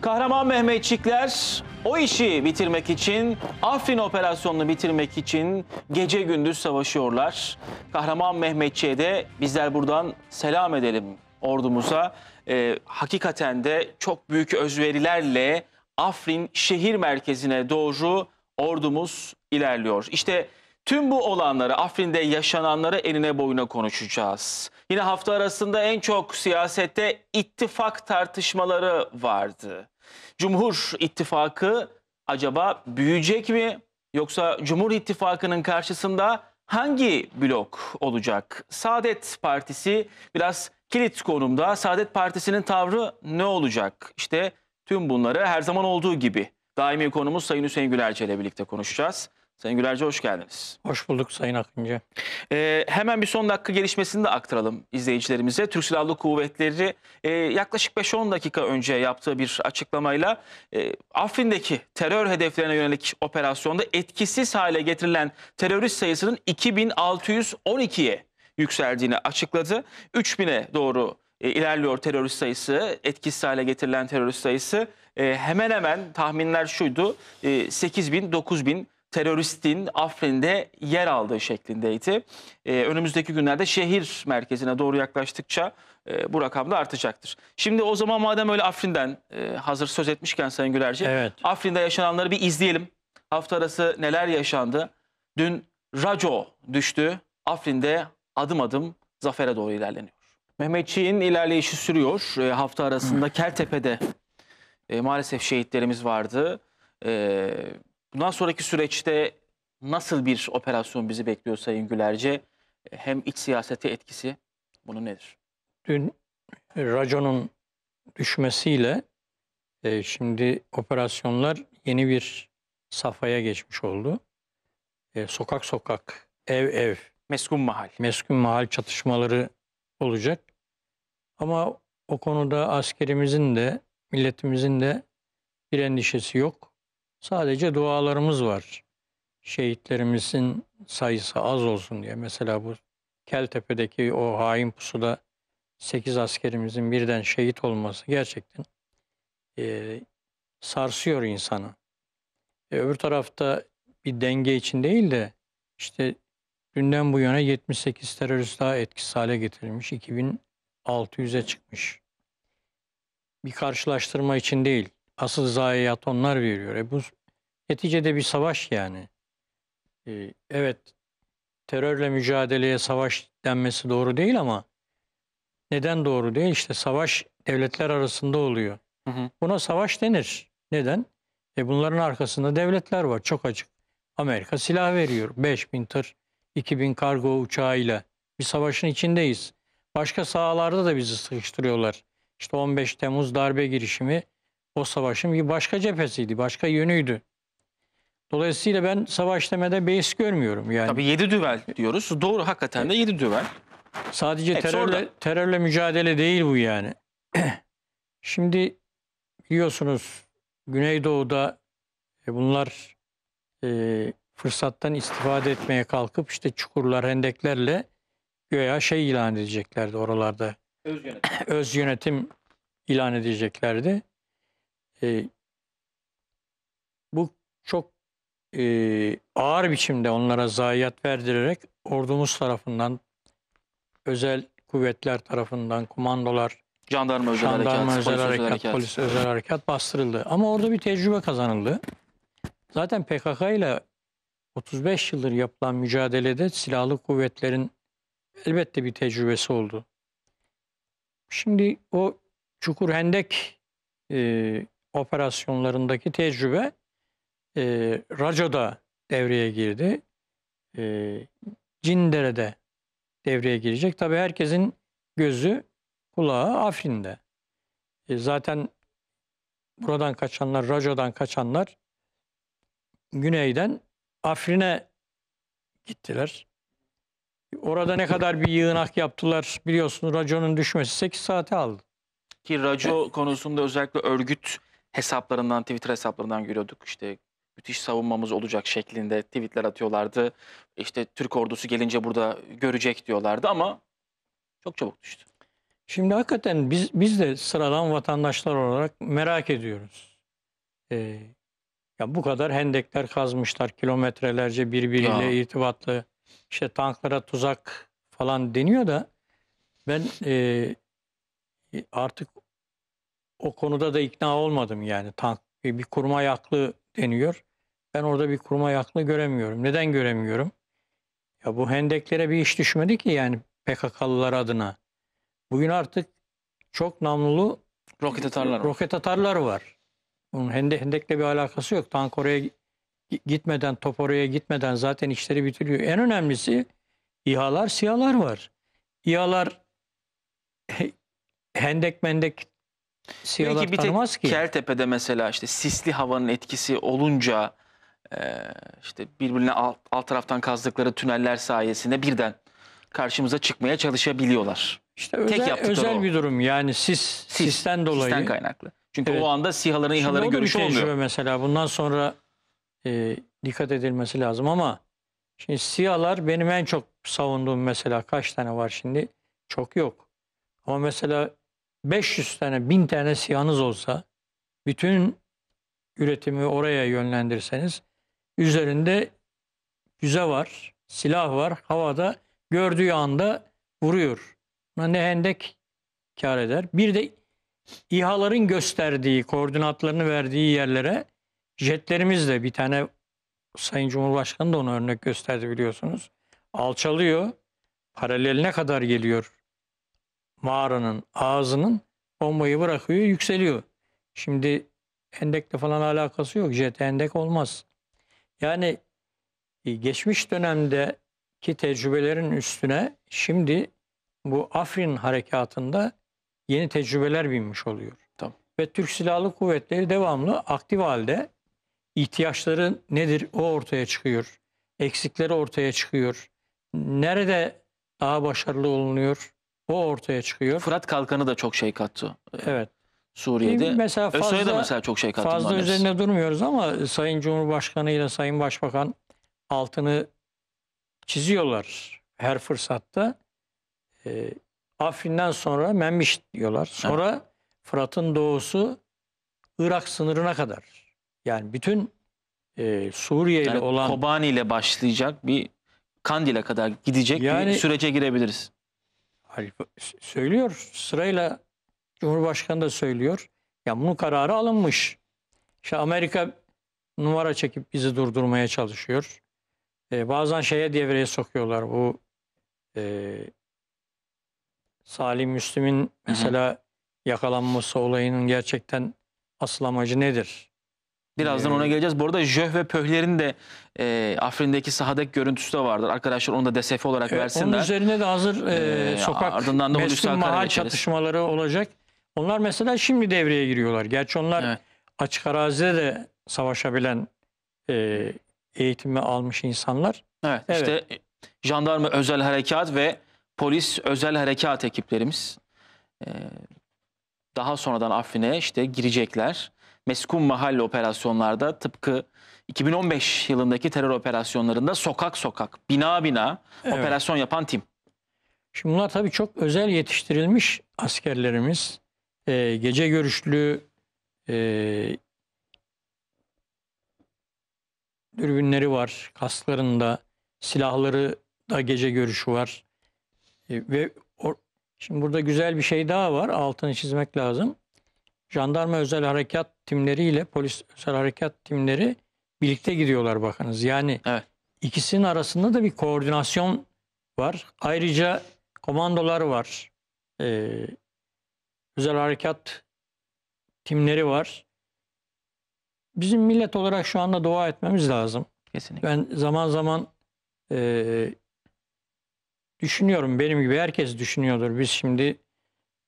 Kahraman Mehmetçikler o işi bitirmek için, Afrin operasyonunu bitirmek için gece gündüz savaşıyorlar. Kahraman Mehmetçiğe de bizler buradan selam edelim ordumuza. Ee, hakikaten de çok büyük özverilerle Afrin şehir merkezine doğru ordumuz ilerliyor. İşte tüm bu olanları, Afrin'de yaşananları enine boyuna konuşacağız. Yine hafta arasında en çok siyasette ittifak tartışmaları vardı. Cumhur İttifakı acaba büyüyecek mi? Yoksa Cumhur İttifakı'nın karşısında hangi blok olacak? Saadet Partisi biraz kilit konumda. Saadet Partisi'nin tavrı ne olacak? İşte tüm bunları her zaman olduğu gibi daimi konumuz Sayın Hüseyin Gülerci ile birlikte konuşacağız. Sayın Gülerci hoş geldiniz. Hoş bulduk Sayın Akıncı. Ee, hemen bir son dakika gelişmesini de aktaralım izleyicilerimize. Türk Silahlı Kuvvetleri e, yaklaşık 5-10 dakika önce yaptığı bir açıklamayla e, Afrin'deki terör hedeflerine yönelik operasyonda etkisiz hale getirilen terörist sayısının 2612'ye yükseldiğini açıkladı. 3000'e doğru e, ilerliyor terörist sayısı, etkisiz hale getirilen terörist sayısı. E, hemen hemen tahminler şuydu, e, 8000, 9000 teröristin Afrin'de yer aldığı şeklindeydi. Ee, önümüzdeki günlerde şehir merkezine doğru yaklaştıkça e, bu rakam da artacaktır. Şimdi o zaman madem öyle Afrin'den e, hazır söz etmişken Sayın Gülerci, Evet. Afrin'de yaşananları bir izleyelim. Hafta arası neler yaşandı? Dün Raco düştü. Afrin'de adım adım zafere doğru ilerleniyor. Mehmetçiğin ilerleyişi sürüyor. E, hafta arasında Keltepe'de e, maalesef şehitlerimiz vardı. E, bundan sonraki süreçte nasıl bir operasyon bizi bekliyor Sayın Gülerce? E, hem iç siyasete etkisi bunu nedir? Dün raconun düşmesiyle e, şimdi operasyonlar yeni bir safhaya geçmiş oldu. E, sokak sokak, ev ev, Meskun Mahal. meskun mahal çatışmaları olacak. Ama o konuda askerimizin de milletimizin de bir endişesi yok. Sadece dualarımız var. Şehitlerimizin sayısı az olsun diye. Mesela bu Keltepe'deki o hain pusuda 8 askerimizin birden şehit olması gerçekten e, sarsıyor insanı. E, öbür tarafta bir denge için değil de işte dünden bu yana 78 terörist daha etkisiz hale getirilmiş. 2600'e çıkmış. Bir karşılaştırma için değil. Asıl zayiat onlar veriyor. E bu neticede bir savaş yani. E, evet terörle mücadeleye savaş denmesi doğru değil ama neden doğru değil? İşte savaş devletler arasında oluyor. Hı hı. Buna savaş denir. Neden? E bunların arkasında devletler var. Çok açık. Amerika silah veriyor. 5000 tır, 2000 kargo uçağıyla. Bir savaşın içindeyiz. Başka sahalarda da bizi sıkıştırıyorlar. İşte 15 Temmuz darbe girişimi o savaşın bir başka cephesiydi, başka yönüydü. Dolayısıyla ben savaş demede beis görmüyorum. Yani Tabii 7 düvel diyoruz. Doğru hakikaten de 7 düvel. Sadece Hepsi terörle, orada. terörle mücadele değil bu yani. Şimdi biliyorsunuz Güneydoğu'da e, bunlar e, fırsattan istifade etmeye kalkıp işte çukurlar, hendeklerle göya şey ilan edeceklerdi oralarda. Öz yönetim. Öz yönetim ilan edeceklerdi. E, bu çok e, ağır biçimde onlara zayiat verdirerek ordumuz tarafından özel kuvvetler tarafından kumandolar, Jandarma özel jandarma harekat, özel polis özel harekat, harekat. polis özel harekat bastırıldı. Ama orada bir tecrübe kazanıldı. Zaten PKK ile 35 yıldır yapılan mücadelede silahlı kuvvetlerin elbette bir tecrübesi oldu. Şimdi o Çukur Hendek e, operasyonlarındaki tecrübe e, Raco'da devreye girdi. E, Cindere'de devreye girecek. Tabii herkesin gözü kulağı Afrin'de. E, zaten buradan kaçanlar, Raco'dan kaçanlar güneyden Afrin'e gittiler. Orada ne kadar bir yığınak yaptılar biliyorsunuz Raco'nun düşmesi 8 saate aldı. Ki Raco konusunda özellikle örgüt hesaplarından, Twitter hesaplarından görüyorduk. İşte müthiş savunmamız olacak şeklinde tweetler atıyorlardı. İşte Türk ordusu gelince burada görecek diyorlardı ama çok çabuk düştü. Şimdi hakikaten biz biz de sıradan vatandaşlar olarak merak ediyoruz. Ee, ya bu kadar hendekler kazmışlar kilometrelerce birbiriyle Ya. irtibatlı. İşte tanklara tuzak falan deniyor da ben e, artık o konuda da ikna olmadım yani tank bir, bir kurma yaklı deniyor. Ben orada bir kurma yaklı göremiyorum. Neden göremiyorum? Ya bu hendeklere bir iş düşmedi ki yani PKK'lılar adına. Bugün artık çok namlulu Roket atarlar. roket atarlar var. Bunun hende, hendekle bir alakası yok. Tank oraya gi- gitmeden, top oraya gitmeden zaten işleri bitiriyor. En önemlisi İHA'lar, SİHA'lar var. İHA'lar he- hendek mendek SİHA'lar tanımaz tek ki. Keltepe'de mesela işte sisli havanın etkisi olunca işte birbirine alt, alt taraftan kazdıkları tüneller sayesinde birden karşımıza çıkmaya çalışabiliyorlar. İşte tek özel, yaptıkları özel o. bir durum. Yani sis, Sis, sisten dolayı. Sisten kaynaklı. Çünkü Evet. o anda SİHA'ların İHA'ların görüşü tecrübe olmuyor. mesela. Bundan sonra e, dikkat edilmesi lazım ama şimdi SİHA'lar benim en çok savunduğum mesela kaç tane var şimdi? Çok yok. Ama mesela 500 tane, 1000 tane SİHA'nız olsa bütün üretimi oraya yönlendirseniz üzerinde füze var, silah var, havada gördüğü anda vuruyor. Buna ne hendek kar eder. Bir de İHA'ların gösterdiği, koordinatlarını verdiği yerlere jetlerimizle bir tane Sayın Cumhurbaşkanı da ona örnek gösterdi biliyorsunuz. Alçalıyor. Paraleline kadar geliyor mağaranın ağzının bombayı bırakıyor yükseliyor. Şimdi hendekle falan alakası yok. Jet hendek olmaz. Yani e, geçmiş dönemdeki tecrübelerin üstüne şimdi bu Afrin harekatında yeni tecrübeler binmiş oluyor. Tamam. Ve Türk Silahlı Kuvvetleri devamlı aktif halde ihtiyaçları nedir o ortaya çıkıyor. Eksikleri ortaya çıkıyor. Nerede daha başarılı olunuyor o ortaya çıkıyor. Fırat Kalkanı da çok şey kattı Evet. Suriye'de. Mesela ÖSO'ya da fazla, mesela çok şey kattı. fazla hepsi. üzerine durmuyoruz ama Sayın Cumhurbaşkanı ile Sayın Başbakan altını çiziyorlar her fırsatta. Ee, Afrin'den sonra Menmiş diyorlar. Sonra Fırat'ın doğusu Irak sınırına kadar. Yani bütün e, Suriye ile Yani olan Kobani ile başlayacak bir Kandil'e kadar gidecek Yani- bir sürece girebiliriz. Söylüyor sırayla Cumhurbaşkanı da söylüyor. Ya bunun kararı alınmış. İşte Amerika numara çekip bizi durdurmaya çalışıyor. Ee, bazen şeye devreye sokuyorlar bu e, Salih Müslim'in mesela yakalanması olayının gerçekten asıl amacı nedir? Birazdan Ee, ona geleceğiz. Bu arada Jöh ve Pöhler'in de e, Afrin'deki sahadaki görüntüsü de vardır. Arkadaşlar onu da DSF olarak Evet, versinler. onun üzerine de hazır e, Ee, sokak ardından da Hulusi geçeriz. çatışmaları olacak. Onlar mesela şimdi devreye giriyorlar. Gerçi onlar Evet. açık arazide de savaşabilen e, eğitimi almış insanlar. Evet, Evet. işte jandarma özel harekat ve polis özel harekat ekiplerimiz e, daha sonradan Afrin'e işte girecekler. Meskun mahalle operasyonlarda tıpkı 2015 yılındaki terör operasyonlarında sokak sokak, bina bina Evet. operasyon yapan tim. Şimdi bunlar tabii çok özel yetiştirilmiş askerlerimiz. E, gece görüşlü e, dürbünleri var. Kasklarında silahları da gece görüşü var. E, ve o, şimdi burada güzel bir şey daha var. Altını çizmek lazım. Jandarma özel harekat timleriyle polis özel harekat timleri birlikte gidiyorlar bakınız. Yani Evet. ikisinin arasında da bir koordinasyon var. Ayrıca komandolar var. Ee, özel harekat timleri var. Bizim millet olarak şu anda dua etmemiz lazım. Kesinlikle. Ben zaman zaman eee, düşünüyorum. Benim gibi herkes düşünüyordur. Biz şimdi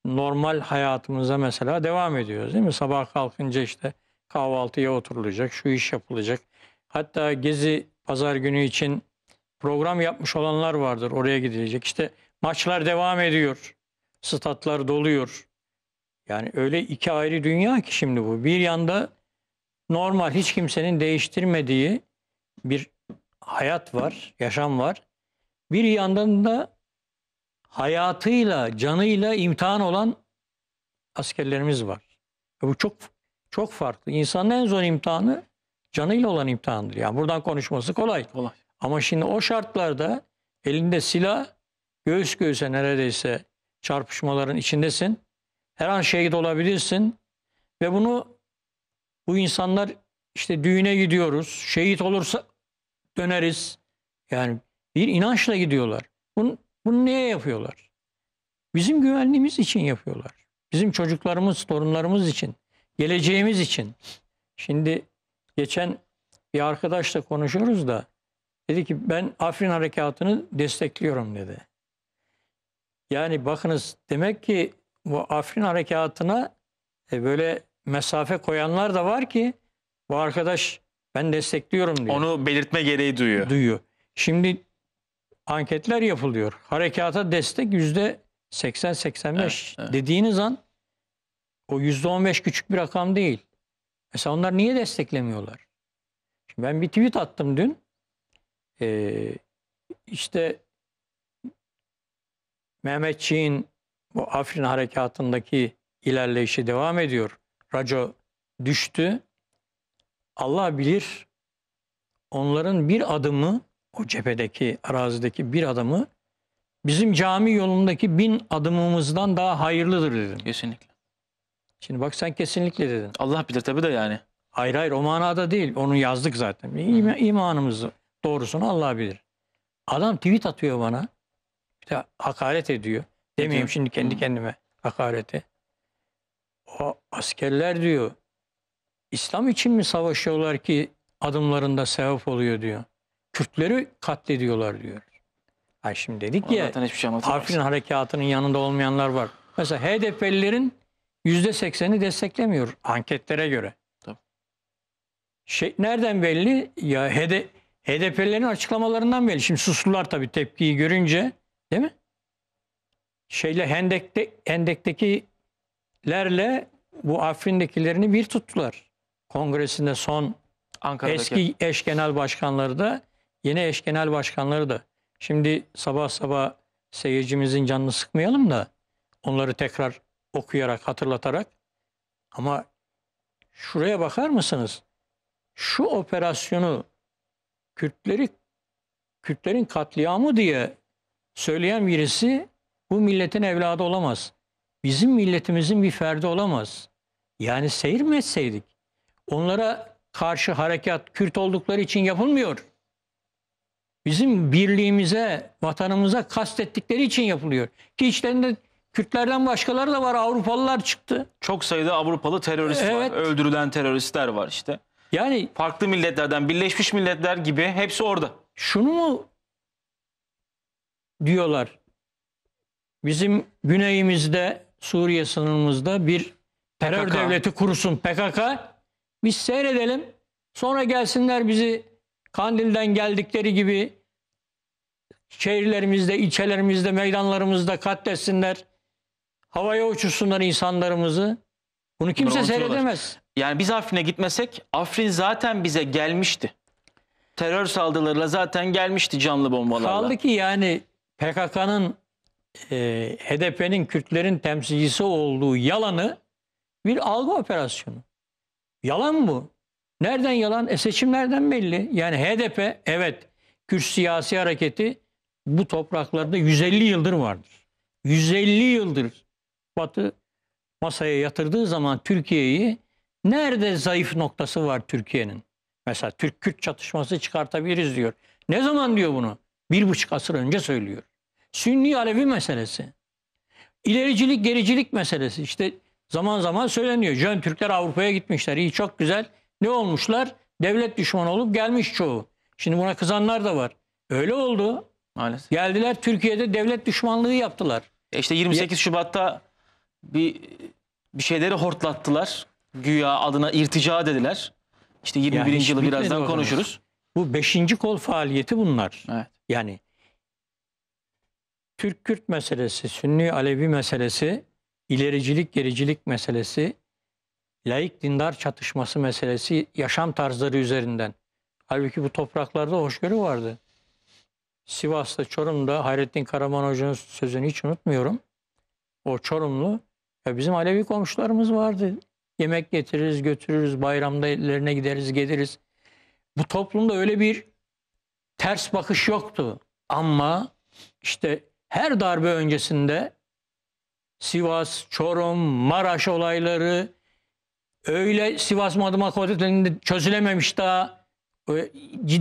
normal hayatımıza mesela devam ediyoruz değil mi? Sabah kalkınca işte kahvaltıya oturulacak, şu iş yapılacak. Hatta gezi pazar günü için program yapmış olanlar vardır. Oraya gidilecek. İşte maçlar devam ediyor. Statlar doluyor. Yani öyle iki ayrı dünya ki şimdi bu. Bir yanda normal hiç kimsenin değiştirmediği bir hayat var, yaşam var. Bir yandan da hayatıyla, canıyla imtihan olan askerlerimiz var. Ve bu çok çok farklı. İnsanın en zor imtihanı canıyla olan imtihandır. Yani buradan konuşması kolay. Kolay. Ama şimdi o şartlarda elinde silah göğüs göğüse neredeyse çarpışmaların içindesin. Her an şehit olabilirsin. Ve bunu bu insanlar işte düğüne gidiyoruz. Şehit olursa döneriz. Yani bir inançla gidiyorlar. Bunu, bunu niye yapıyorlar? Bizim güvenliğimiz için yapıyorlar. Bizim çocuklarımız, torunlarımız için, geleceğimiz için. Şimdi geçen bir arkadaşla konuşuyoruz da dedi ki ben Afrin harekatını destekliyorum dedi. Yani bakınız demek ki bu Afrin harekatına e, böyle mesafe koyanlar da var ki bu arkadaş ben destekliyorum diyor. Onu belirtme gereği duyuyor. duyuyor. Şimdi anketler yapılıyor. Harekata destek yüzde 80-85 Evet, evet. dediğiniz an o yüzde 15 küçük bir rakam değil. Mesela onlar niye desteklemiyorlar? Şimdi ben bir tweet attım dün. Ee, işte Mehmetçiğin bu Afrin harekatındaki ilerleyişi devam ediyor. Raco düştü. Allah bilir onların bir adımı o cephedeki arazideki bir adımı bizim cami yolundaki bin adımımızdan daha hayırlıdır dedim. Kesinlikle. Şimdi bak sen kesinlikle dedin. Allah bilir tabii de yani. Hayır hayır o manada değil. Onu yazdık zaten. İma, imanımızı doğrusunu Allah bilir. Adam tweet atıyor bana. Bir de hakaret ediyor. Demeyeyim şimdi kendi Hı. kendime hakareti. O askerler diyor İslam için mi savaşıyorlar ki adımlarında sevap oluyor diyor. Kürtleri katlediyorlar diyor. Ay şimdi dedik O ya hiçbir şey. Afrin harekatının yanında olmayanlar var. Mesela HDP'lilerin yüzde sekseni desteklemiyor anketlere göre. Tabii. Şey, nereden belli? Ya HD, HDP'lilerin açıklamalarından belli. Şimdi sustular tabii tepkiyi görünce. Değil mi? Şeyle Hendek'te, Hendek'tekilerle bu Afrin'dekilerini bir tuttular. Kongresinde son Ankara'daki. Eski eş genel başkanları da yeni eş genel başkanları da. Şimdi sabah sabah seyircimizin canını sıkmayalım da onları tekrar okuyarak hatırlatarak ama şuraya bakar mısınız? Şu operasyonu Kürtleri Kürtlerin katliamı diye söyleyen birisi bu milletin evladı olamaz. Bizim milletimizin bir ferdi olamaz. Yani seyir mi etseydik? Onlara karşı harekat Kürt oldukları için yapılmıyor. Bizim birliğimize, vatanımıza kastettikleri için yapılıyor. Ki içlerinde Kürtlerden başkaları da var. Avrupalılar çıktı. Çok sayıda Avrupalı terörist Evet. var. Öldürülen teröristler var işte. Yani Farklı milletlerden, Birleşmiş Milletler gibi hepsi orada. şunu mu diyorlar? Bizim güneyimizde, Suriye sınırımızda bir terör PKK. devleti kursun PKK. Biz seyredelim. Sonra gelsinler bizi Kandil'den geldikleri gibi şehirlerimizde, ilçelerimizde, meydanlarımızda katletsinler. Havaya uçursunlar insanlarımızı. Bunu kimse unutuyorlar. seyredemez. Yani biz Afrin'e gitmesek Afrin zaten bize gelmişti. Terör saldırılarıyla zaten gelmişti canlı bombalarla. Kaldı ki yani PKK'nın e, HDP'nin Kürtlerin temsilcisi olduğu yalanı bir algı operasyonu. Yalan bu. Nereden yalan? E seçimlerden belli. Yani HDP evet Kürt siyasi hareketi bu topraklarda 150 yıldır vardır. 150 yıldır Batı masaya yatırdığı zaman Türkiye'yi nerede zayıf noktası var Türkiye'nin? Mesela Türk-Kürt çatışması çıkartabiliriz diyor. Ne zaman diyor bunu? Bir buçuk asır önce söylüyor. Sünni Alevi meselesi. İlericilik gericilik meselesi. İşte zaman zaman söyleniyor. Jön Türkler Avrupa'ya gitmişler. İyi çok güzel. Ne olmuşlar? Devlet düşmanı olup gelmiş çoğu. Şimdi buna kızanlar da var. Öyle oldu. Maalesef. Geldiler Türkiye'de devlet düşmanlığı yaptılar. E İşte 28 Şubat'ta bir bir şeyleri hortlattılar. Güya adına irtica dediler. İşte 21. hiç yılı birazdan konuşuruz. Bu beşinci kol faaliyeti bunlar. Evet. Yani Türk-Kürt meselesi, Sünni Alevi meselesi, ilericilik gericilik meselesi, laik dindar çatışması meselesi yaşam tarzları üzerinden. Halbuki bu topraklarda hoşgörü vardı. Sivas'ta, Çorum'da Hayrettin Karaman Hoca'nın sözünü hiç unutmuyorum. O Çorumlu. Ya bizim Alevi komşularımız vardı. Yemek getiririz, götürürüz, bayramda ellerine gideriz, geliriz. Bu toplumda öyle bir ters bakış yoktu. Ama işte her darbe öncesinde Sivas, Çorum, Maraş olayları öyle Sivas Madımak Otelinde çözülememiş daha Öyle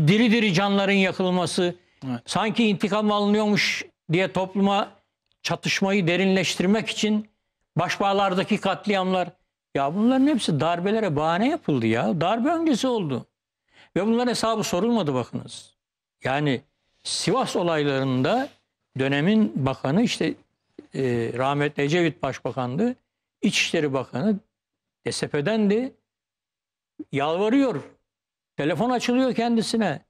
diri diri canların yakılması Evet. sanki intikam alınıyormuş diye topluma çatışmayı derinleştirmek için başbağlardaki katliamlar ya bunların hepsi darbelere bahane yapıldı ya. Darbe öncesi oldu. Ve bunların hesabı sorulmadı bakınız. Yani Sivas olaylarında dönemin bakanı işte e, rahmetli Ecevit Başbakan'dı. İçişleri Bakanı DSP'dendi. Yalvarıyor. Telefon açılıyor kendisine.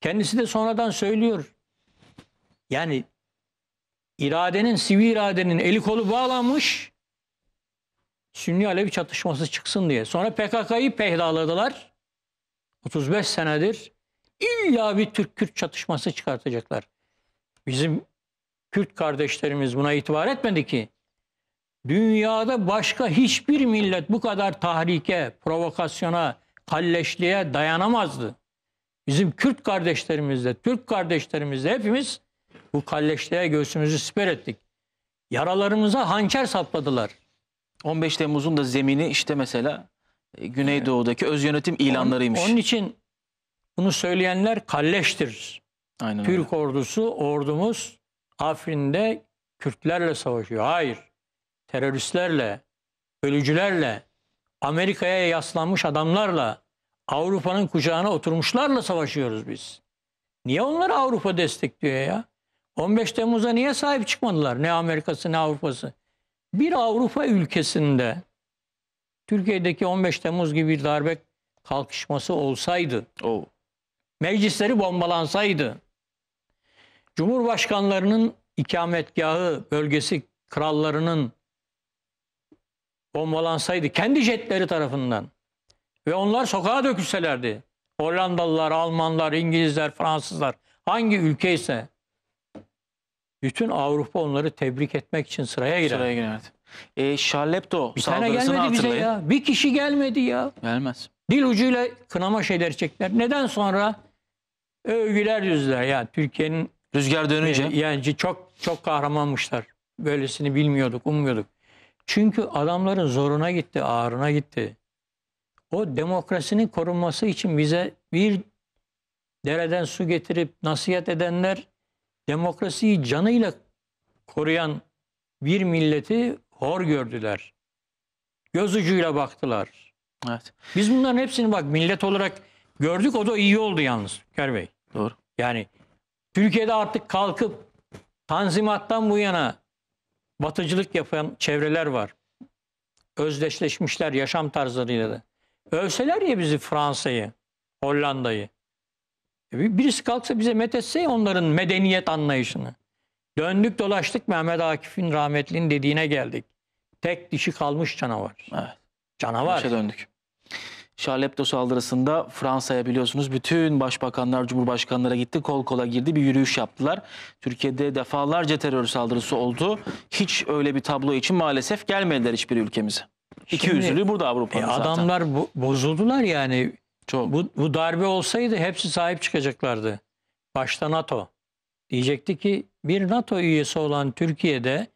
Kendisi de sonradan söylüyor. Yani iradenin, sivil iradenin eli kolu bağlanmış. Sünni Alevi çatışması çıksın diye. Sonra PKK'yı pehdaladılar. 35 senedir illa bir Türk-Kürt çatışması çıkartacaklar. Bizim Kürt kardeşlerimiz buna itibar etmedi ki. Dünyada başka hiçbir millet bu kadar tahrike, provokasyona, kalleşliğe dayanamazdı. Bizim Kürt kardeşlerimizle, Türk kardeşlerimizle hepimiz bu kalleşliğe göğsümüzü siper ettik. Yaralarımıza hançer sapladılar. 15 Temmuz'un da zemini işte mesela e, Güneydoğu'daki öz yönetim ilanlarıymış. Onun, onun için bunu söyleyenler kalleştir. Aynen öyle. Türk ordusu, ordumuz Afrin'de Kürtlerle savaşıyor. Hayır. Teröristlerle, ölücülerle, Amerika'ya yaslanmış adamlarla, Avrupa'nın kucağına oturmuşlarla savaşıyoruz biz. Niye onları Avrupa destekliyor ya? 15 Temmuz'a niye sahip çıkmadılar? Ne Amerika'sı ne Avrupa'sı. Bir Avrupa ülkesinde Türkiye'deki 15 Temmuz gibi bir darbe kalkışması olsaydı, Oo. meclisleri bombalansaydı, Cumhurbaşkanlarının ikametgahı, bölgesi krallarının bombalansaydı kendi jetleri tarafından ve onlar sokağa dökülselerdi. Hollandalılar, Almanlar, İngilizler, Fransızlar hangi ülke ise bütün Avrupa onları tebrik etmek için sıraya girer. Sıraya girerdi. E, Hebdo Bir tane gelmedi bize ya. Bir kişi gelmedi ya. Gelmez. Dil ucuyla kınama şeyleri çektiler. Neden sonra övgüler yüzler. Ya Türkiye'nin Rüzgar dönünce e, yani çok çok kahramanmışlar. Böylesini bilmiyorduk, ummuyorduk. Çünkü adamların zoruna gitti, ağrına gitti. O demokrasinin korunması için bize bir dereden su getirip nasihat edenler demokrasiyi canıyla koruyan bir milleti hor gördüler. Göz ucuyla baktılar. evet Biz bunların hepsini bak millet olarak gördük. O da iyi oldu yalnız Ker Bey. doğru. Yani Türkiye'de artık kalkıp Tanzimat'tan bu yana batıcılık yapan çevreler var. Özdeşleşmişler yaşam tarzlarıyla da. Övseler ya bizi Fransa'yı, Hollanda'yı. E bir- Birisi kalksa bize methetse onların medeniyet anlayışını. Döndük dolaştık Mehmet Akif'in rahmetlinin dediğine geldik. Tek dişi kalmış canavar. Evet. Canavar. Başa döndük. Hebdo saldırısında Fransa'ya biliyorsunuz bütün başbakanlar, cumhurbaşkanlara gitti, kol kola girdi, bir yürüyüş yaptılar. Türkiye'de defalarca terör saldırısı oldu. Hiç öyle bir tablo için maalesef gelmediler hiçbir ülkemize. İki Şimdi, yüzlülüğü burada Avrupa'nın E, zaten. adamlar bo- bozuldular yani. Çok. Bu, bu darbe olsaydı hepsi sahip çıkacaklardı. Başta NATO. Diyecekti ki bir NATO üyesi olan Türkiye'de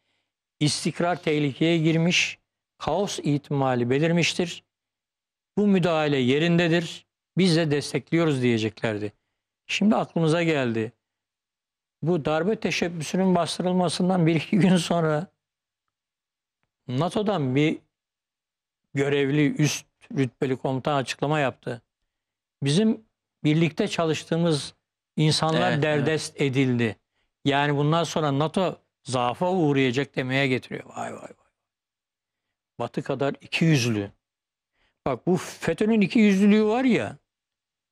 istikrar tehlikeye girmiş, kaos ihtimali belirmiştir. Bu müdahale yerindedir. Biz de destekliyoruz diyeceklerdi. Şimdi aklımıza geldi. Bu darbe teşebbüsünün bastırılmasından bir iki gün sonra NATO'dan bir görevli üst rütbeli komutan açıklama yaptı. Bizim birlikte çalıştığımız insanlar Evet, derdest edildi. Yani bundan sonra NATO zaafa uğrayacak demeye getiriyor. Vay vay vay. Batı kadar iki yüzlü. Bak bu FETÖ'nün iki yüzlülüğü var ya.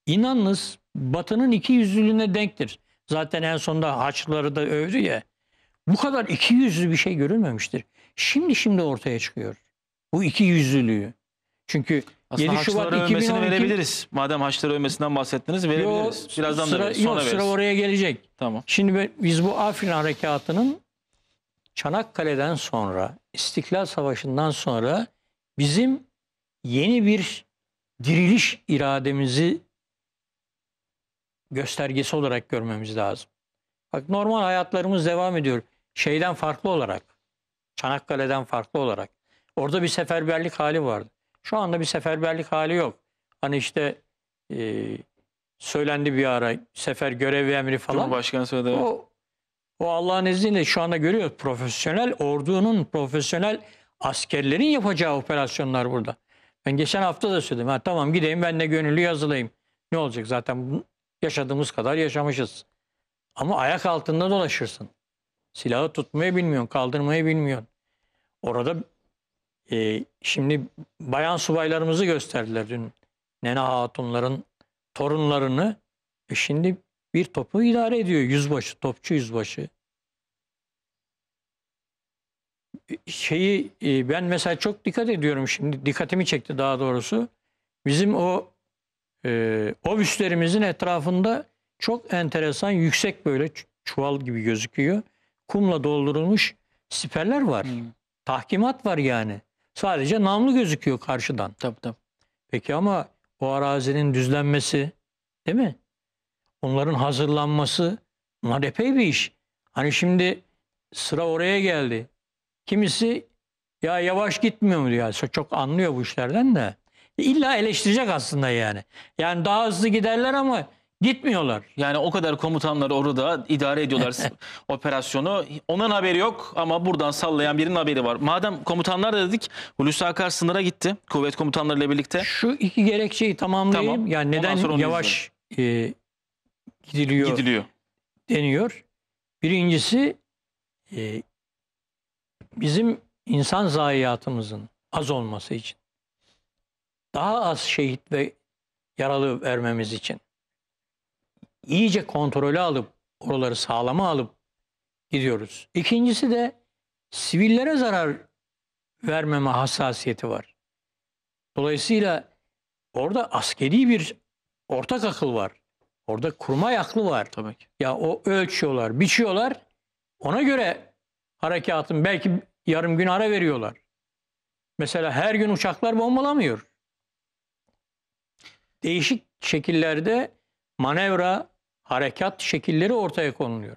İnanınız Batı'nın iki yüzlülüğüne denktir. Zaten en sonunda Haçlıları da övdü ya. Bu kadar iki yüzlü bir şey görülmemiştir. Şimdi şimdi ortaya çıkıyor. Bu iki yüzlülüğü. Çünkü Aslında 7 Şubat Haçlılara övmesini 2012 verebiliriz. Madem Haçlılara övmesinden bahsettiniz Yo, verebiliriz. Birazdan sıra, da veririz. yok, Sonra sıra oraya gelecek. Tamam. Şimdi biz bu Afrin Harekatı'nın Çanakkale'den sonra, İstiklal Savaşı'ndan sonra bizim yeni bir diriliş irademizi göstergesi olarak görmemiz lazım. Bak normal hayatlarımız devam ediyor. Şeyden farklı olarak, Çanakkale'den farklı olarak. Orada bir seferberlik hali vardı. Şu anda bir seferberlik hali yok. Hani işte e, söylendi bir ara sefer görev emri falan. Cumhurbaşkanı söyledi. O, o Allah'ın izniyle şu anda görüyoruz. Profesyonel ordunun, profesyonel askerlerin yapacağı operasyonlar burada. Ben geçen hafta da söyledim. Ha, tamam gideyim ben de gönüllü yazılayım. Ne olacak zaten yaşadığımız kadar yaşamışız. Ama ayak altında dolaşırsın. Silahı tutmayı bilmiyorsun, kaldırmayı bilmiyorsun. Orada e, şimdi bayan subaylarımızı gösterdiler dün. Nene hatunların torunlarını. E şimdi bir topu idare ediyor yüzbaşı, topçu yüzbaşı. Şeyi e, ben mesela çok dikkat ediyorum şimdi dikkatimi çekti daha doğrusu. Bizim o e, obüslerimizin etrafında çok enteresan yüksek böyle çuval gibi gözüküyor. Kumla doldurulmuş siperler var. Hmm. Tahkimat var yani. Sadece namlu gözüküyor karşıdan. Tabii tabii. Peki ama o arazinin düzlenmesi değil mi? Onların hazırlanması bunlar epey bir iş. Hani şimdi sıra oraya geldi. Kimisi ya yavaş gitmiyor mu diyor. Çok anlıyor bu işlerden de. İlla eleştirecek aslında yani. Yani daha hızlı giderler ama gitmiyorlar. Yani o kadar komutanlar orada idare ediyorlar operasyonu. Onun haberi yok ama buradan sallayan birinin haberi var. Madem komutanlar da dedik Hulusi Akar sınıra gitti. Kuvvet komutanlarıyla birlikte. Şu iki gerekçeyi tamamlayayım. Tamam. Yani neden yavaş e, gidiliyor, Gidiliyor. deniyor. Birincisi e, bizim insan zayiatımızın az olması için. Daha az şehit ve yaralı vermemiz için. iyice kontrolü alıp oraları sağlama alıp gidiyoruz. İkincisi de sivillere zarar vermeme hassasiyeti var. Dolayısıyla orada askeri bir ortak akıl var. Orada kurmay aklı var. Tabii ki. Ya o ölçüyorlar, biçiyorlar. Ona göre harekatın belki yarım gün ara veriyorlar. Mesela her gün uçaklar bombalamıyor. Değişik şekillerde manevra, harekat şekilleri ortaya konuluyor.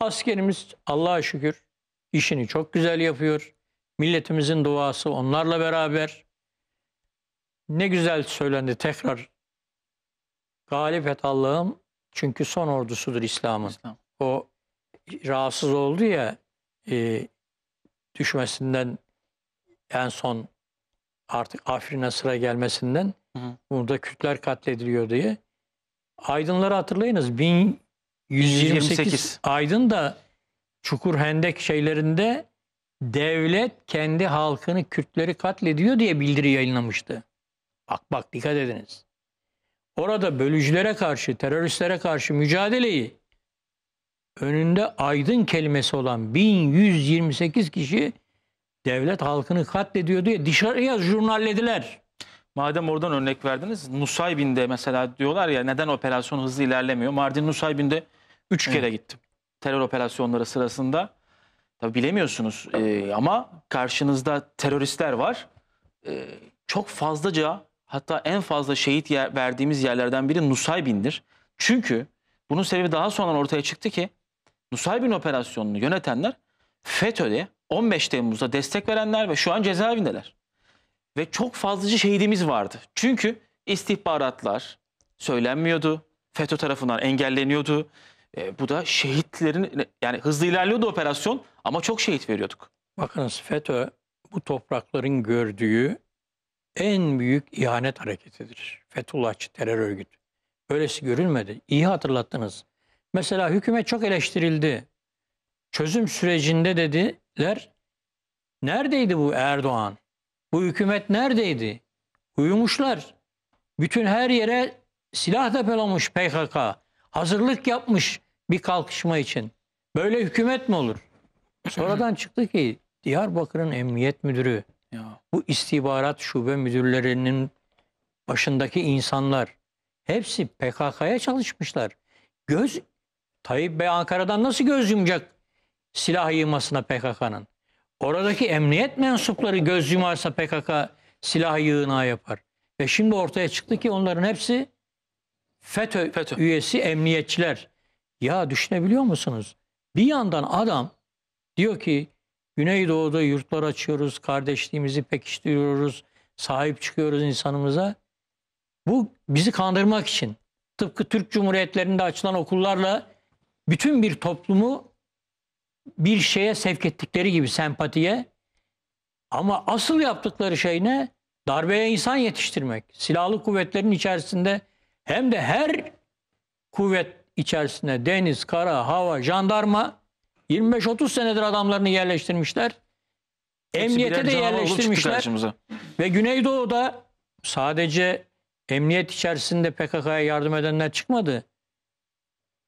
Askerimiz Allah'a şükür işini çok güzel yapıyor. Milletimizin duası onlarla beraber. Ne güzel söylendi tekrar. Galip et Allah'ım çünkü son ordusudur İslam'ın İslam. o rahatsız oldu ya e, düşmesinden en son artık Afrin'e sıra gelmesinden Hı hı. burada Kürtler katlediliyor diye. Aydınları hatırlayınız 1128 128. Aydın da Çukur Hendek şeylerinde devlet kendi halkını Kürtleri katlediyor diye bildiri yayınlamıştı. Bak bak dikkat ediniz. Orada bölücülere karşı, teröristlere karşı mücadeleyi önünde aydın kelimesi olan 1128 kişi devlet halkını katlediyor diye dışarıya jurnallediler. Madem oradan örnek verdiniz. Nusaybin'de mesela diyorlar ya neden operasyon hızlı ilerlemiyor? Mardin Nusaybin'de 3 kere gittim. Terör operasyonları sırasında. Tabii bilemiyorsunuz Ee, ama karşınızda teröristler var. Ee, çok fazlaca hatta en fazla şehit yer, verdiğimiz yerlerden biri Nusaybin'dir. Çünkü bunun sebebi daha sonra ortaya çıktı ki Nusaybin operasyonunu yönetenler FETÖ'de 15 Temmuz'da destek verenler ve şu an cezaevindeler. Ve çok fazlaca şehidimiz vardı. Çünkü istihbaratlar söylenmiyordu. FETÖ tarafından engelleniyordu. E, bu da şehitlerin yani hızlı ilerliyordu operasyon ama çok şehit veriyorduk. Bakınız FETÖ bu toprakların gördüğü en büyük ihanet hareketidir. Fethullahçı terör örgütü. Böylesi görülmedi. İyi hatırlattınız. Mesela hükümet çok eleştirildi. Çözüm sürecinde dediler. Neredeydi bu Erdoğan? Bu hükümet neredeydi? Uyumuşlar. Bütün her yere silah depolamış PKK. Hazırlık yapmış bir kalkışma için. Böyle hükümet mi olur? Sonradan çıktı ki Diyarbakır'ın emniyet müdürü Ya. bu istihbarat şube müdürlerinin başındaki insanlar hepsi PKK'ya çalışmışlar. Göz Tayyip Bey Ankara'dan nasıl göz yumacak silah yığmasına PKK'nın? Oradaki emniyet mensupları göz yumarsa PKK silah yığınağı yapar. Ve şimdi ortaya çıktı ki onların hepsi FETÖ, FETÖ. üyesi emniyetçiler. Ya düşünebiliyor musunuz? Bir yandan adam diyor ki Güneydoğu'da yurtlar açıyoruz, kardeşliğimizi pekiştiriyoruz, sahip çıkıyoruz insanımıza. Bu bizi kandırmak için. Tıpkı Türk Cumhuriyetlerinde açılan okullarla bütün bir toplumu bir şeye sevk ettikleri gibi sempatiye. Ama asıl yaptıkları şey ne? Darbeye insan yetiştirmek. Silahlı kuvvetlerin içerisinde hem de her kuvvet içerisinde deniz, kara, hava, jandarma 25-30 senedir adamlarını yerleştirmişler. Hepsi Emniyete de yerleştirmişler. Ve Güneydoğu'da sadece emniyet içerisinde PKK'ya yardım edenler çıkmadı.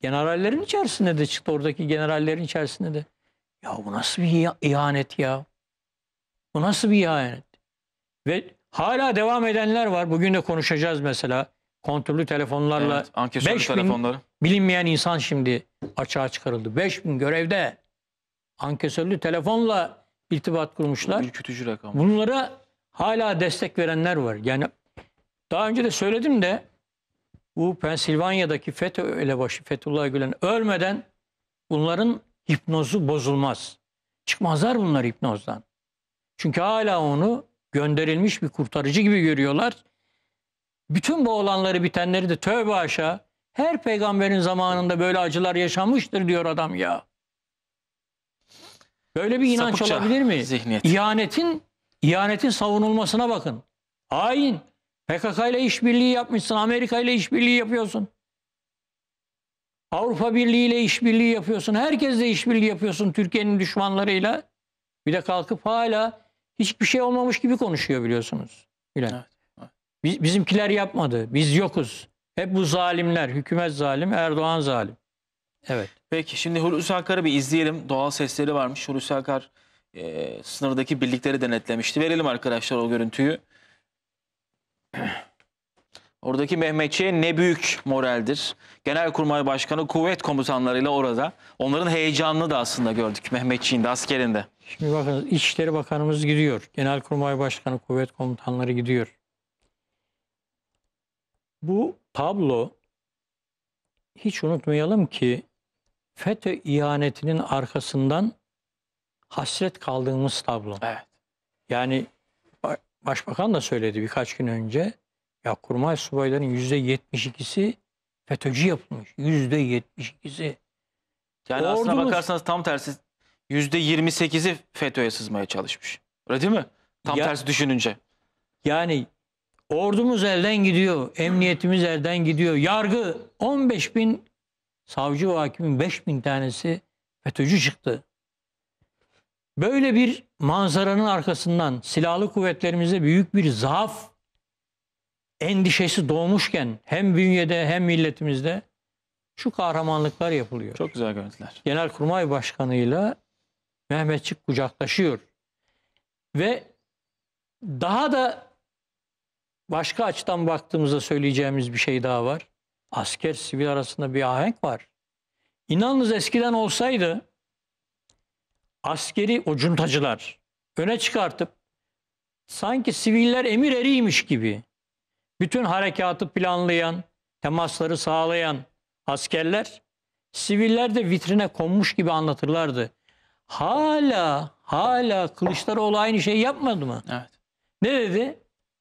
Generallerin içerisinde de çıktı. Oradaki generallerin içerisinde de. Ya bu nasıl bir iha- ihanet ya? Bu nasıl bir ihanet? Ve hala devam edenler var. Bugün de konuşacağız mesela. Kontrollü telefonlarla Evet, ankesörlü 5000 telefonları. bilinmeyen insan şimdi açığa çıkarıldı. 5000 görevde ankesörlü telefonla irtibat kurmuşlar. Ürkütücü rakam. Bunlara hala destek verenler var. Yani daha önce de söyledim de bu Pensilvanya'daki FETÖ elebaşı Fethullah Gülen ölmeden bunların hipnozu bozulmaz. Çıkmazlar bunlar hipnozdan. Çünkü hala onu gönderilmiş bir kurtarıcı gibi görüyorlar. Bütün bu olanları bitenleri de tövbe aşağı her peygamberin zamanında böyle acılar yaşanmıştır diyor adam ya. Böyle bir inanç Sapıkça olabilir mi? zihniyet. İhanetin ihanetin savunulmasına bakın. Hain. PKK ile işbirliği yapmışsın. Amerika ile işbirliği yapıyorsun. Avrupa Birliği ile işbirliği yapıyorsun. Herkesle işbirliği yapıyorsun Türkiye'nin düşmanlarıyla. Bir de kalkıp hala hiçbir şey olmamış gibi konuşuyor biliyorsunuz. Bülent. Evet, evet. Biz, bizimkiler yapmadı. Biz yokuz. Hep bu zalimler. Hükümet zalim, Erdoğan zalim. Evet. Peki şimdi Hulusi Akar'ı bir izleyelim. Doğal sesleri varmış. Hulusi Akar e, sınırdaki birlikleri denetlemişti. Verelim arkadaşlar o görüntüyü. Oradaki Mehmetçi'ye ne büyük moraldir. Genelkurmay Başkanı kuvvet komutanlarıyla orada. Onların heyecanını da aslında gördük Mehmetçiğin de askerinde. Şimdi bakın İçişleri Bakanımız gidiyor. Genelkurmay Başkanı, kuvvet komutanları gidiyor. Bu tablo hiç unutmayalım ki FETÖ ihanetinin arkasından hasret kaldığımız tablo. Evet. Yani Başbakan da söyledi birkaç gün önce. Ya kurmay subayların yüzde yetmiş FETÖ'cü yapılmış. Yüzde yetmiş Yani aslına Ordumuz- bakarsanız tam tersi %28'i FETÖ'ye sızmaya çalışmış. Öyle değil mi? Tam Ya- tersi düşününce. Yani ordumuz elden gidiyor, emniyetimiz elden gidiyor. Yargı 15 bin savcı ve hakimin 5 bin tanesi FETÖ'cü çıktı. Böyle bir manzaranın arkasından silahlı kuvvetlerimize büyük bir zaaf endişesi doğmuşken hem bünyede hem milletimizde şu kahramanlıklar yapılıyor. Çok güzel görüntüler. Genelkurmay Başkanı'yla Mehmetçik kucaklaşıyor. Ve daha da başka açıdan baktığımızda söyleyeceğimiz bir şey daha var. Asker sivil arasında bir ahenk var. İnanınız eskiden olsaydı askeri o cuntacılar öne çıkartıp sanki siviller emir eriymiş gibi bütün harekatı planlayan, temasları sağlayan askerler siviller de vitrine konmuş gibi anlatırlardı. Hala hala Kılıçdaroğlu aynı şeyi yapmadı mı? Evet. Ne dedi?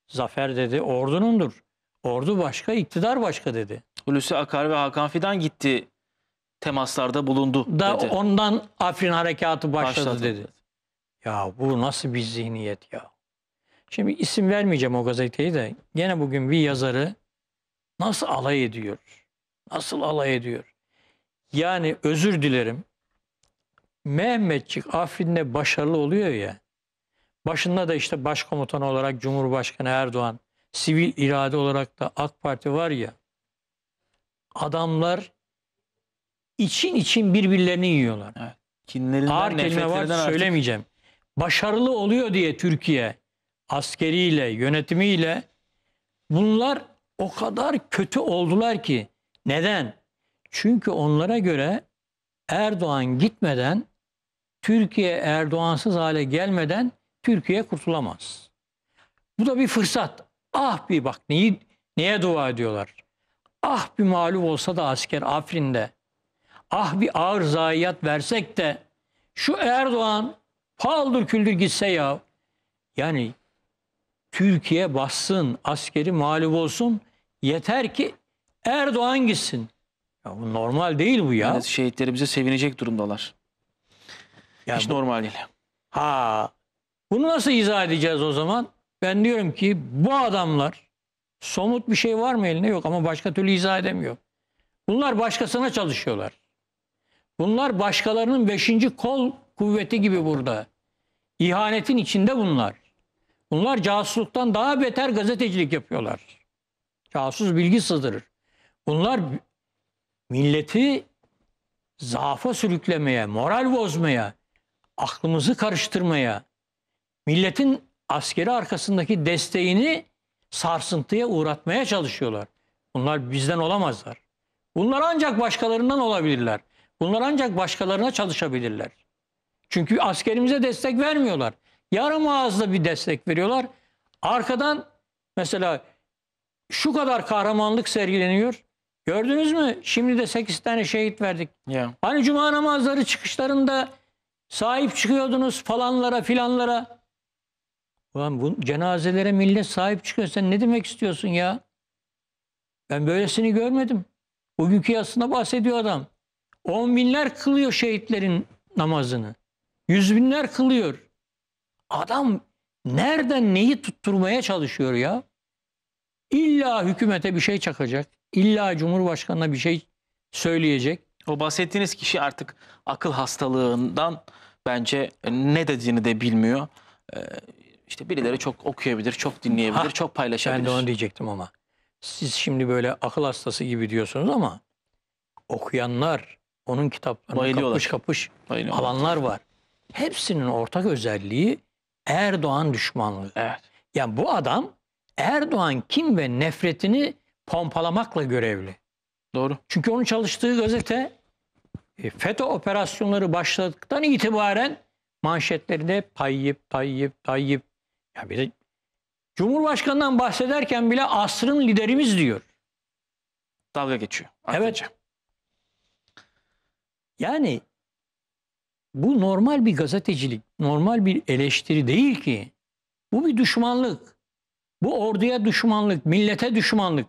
Zafer dedi ordunundur. Ordu başka, iktidar başka dedi. Hulusi Akar ve Hakan Fidan gitti temaslarda bulundu Da dedi. ondan Afrin harekatı başladı, Başladı. dedi. Ya bu nasıl bir zihniyet ya? Şimdi isim vermeyeceğim o gazeteyi de. Gene bugün bir yazarı nasıl alay ediyor? Nasıl alay ediyor? Yani özür dilerim. Mehmetçik Afrin'de başarılı oluyor ya. Başında da işte başkomutan olarak Cumhurbaşkanı Erdoğan, sivil irade olarak da AK Parti var ya. Adamlar için için birbirlerini yiyorlar. Kinlerinden, Ağır kelime var artık söylemeyeceğim. Başarılı oluyor diye Türkiye askeriyle, yönetimiyle bunlar o kadar kötü oldular ki. Neden? Çünkü onlara göre Erdoğan gitmeden Türkiye Erdoğansız hale gelmeden Türkiye kurtulamaz. Bu da bir fırsat. Ah bir bak neyi, neye dua ediyorlar. Ah bir mağlup olsa da asker Afrin'de. Ah bir ağır zayiat versek de şu Erdoğan paldır küldür gitse ya. Yani Türkiye bassın, askeri mağlup olsun. Yeter ki Erdoğan gitsin. Ya bu normal değil bu ya. Yani şehitlerimize sevinecek durumdalar. Ya Hiç bu- normal değil. Ha. Bunu nasıl izah edeceğiz o zaman? Ben diyorum ki bu adamlar somut bir şey var mı elinde yok ama başka türlü izah edemiyor. Bunlar başkasına çalışıyorlar. Bunlar başkalarının beşinci kol kuvveti gibi burada. İhanetin içinde bunlar. Bunlar casusluktan daha beter gazetecilik yapıyorlar. Casus bilgi sızdırır. Bunlar milleti zaafa sürüklemeye, moral bozmaya, aklımızı karıştırmaya, milletin askeri arkasındaki desteğini sarsıntıya uğratmaya çalışıyorlar. Bunlar bizden olamazlar. Bunlar ancak başkalarından olabilirler. Bunlar ancak başkalarına çalışabilirler. Çünkü askerimize destek vermiyorlar. Yarım ağızla bir destek veriyorlar. Arkadan mesela şu kadar kahramanlık sergileniyor. Gördünüz mü? Şimdi de 8 tane şehit verdik. Ya. Hani cuma namazları çıkışlarında sahip çıkıyordunuz falanlara filanlara. Ulan bu cenazelere millet sahip çıkıyor. Sen ne demek istiyorsun ya? Ben böylesini görmedim. Bugünkü yasında bahsediyor adam. On binler kılıyor şehitlerin namazını. Yüz binler kılıyor. Adam nereden neyi tutturmaya çalışıyor ya? İlla hükümete bir şey çakacak. İlla Cumhurbaşkanı'na bir şey söyleyecek. O bahsettiğiniz kişi artık akıl hastalığından bence ne dediğini de bilmiyor. Ee, işte birileri çok okuyabilir, çok dinleyebilir, Ha, çok paylaşabilir. Ben de onu diyecektim ama. Siz şimdi böyle akıl hastası gibi diyorsunuz ama okuyanlar, onun kitaplarını Bayılıyorlar. kapış kapış Aynen. alanlar var. Hepsinin ortak özelliği Erdoğan düşmanlığı. Evet. Yani bu adam Erdoğan kim ve nefretini pompalamakla görevli. Doğru. Çünkü onun çalıştığı gazete e, FETÖ operasyonları başladıktan itibaren manşetlerinde Tayyip, Tayyip, Tayyip. Ya bir de Cumhurbaşkanından bahsederken bile asrın liderimiz diyor. Dalga geçiyor. Evet. Yani bu normal bir gazetecilik, normal bir eleştiri değil ki. Bu bir düşmanlık. Bu orduya düşmanlık, millete düşmanlık.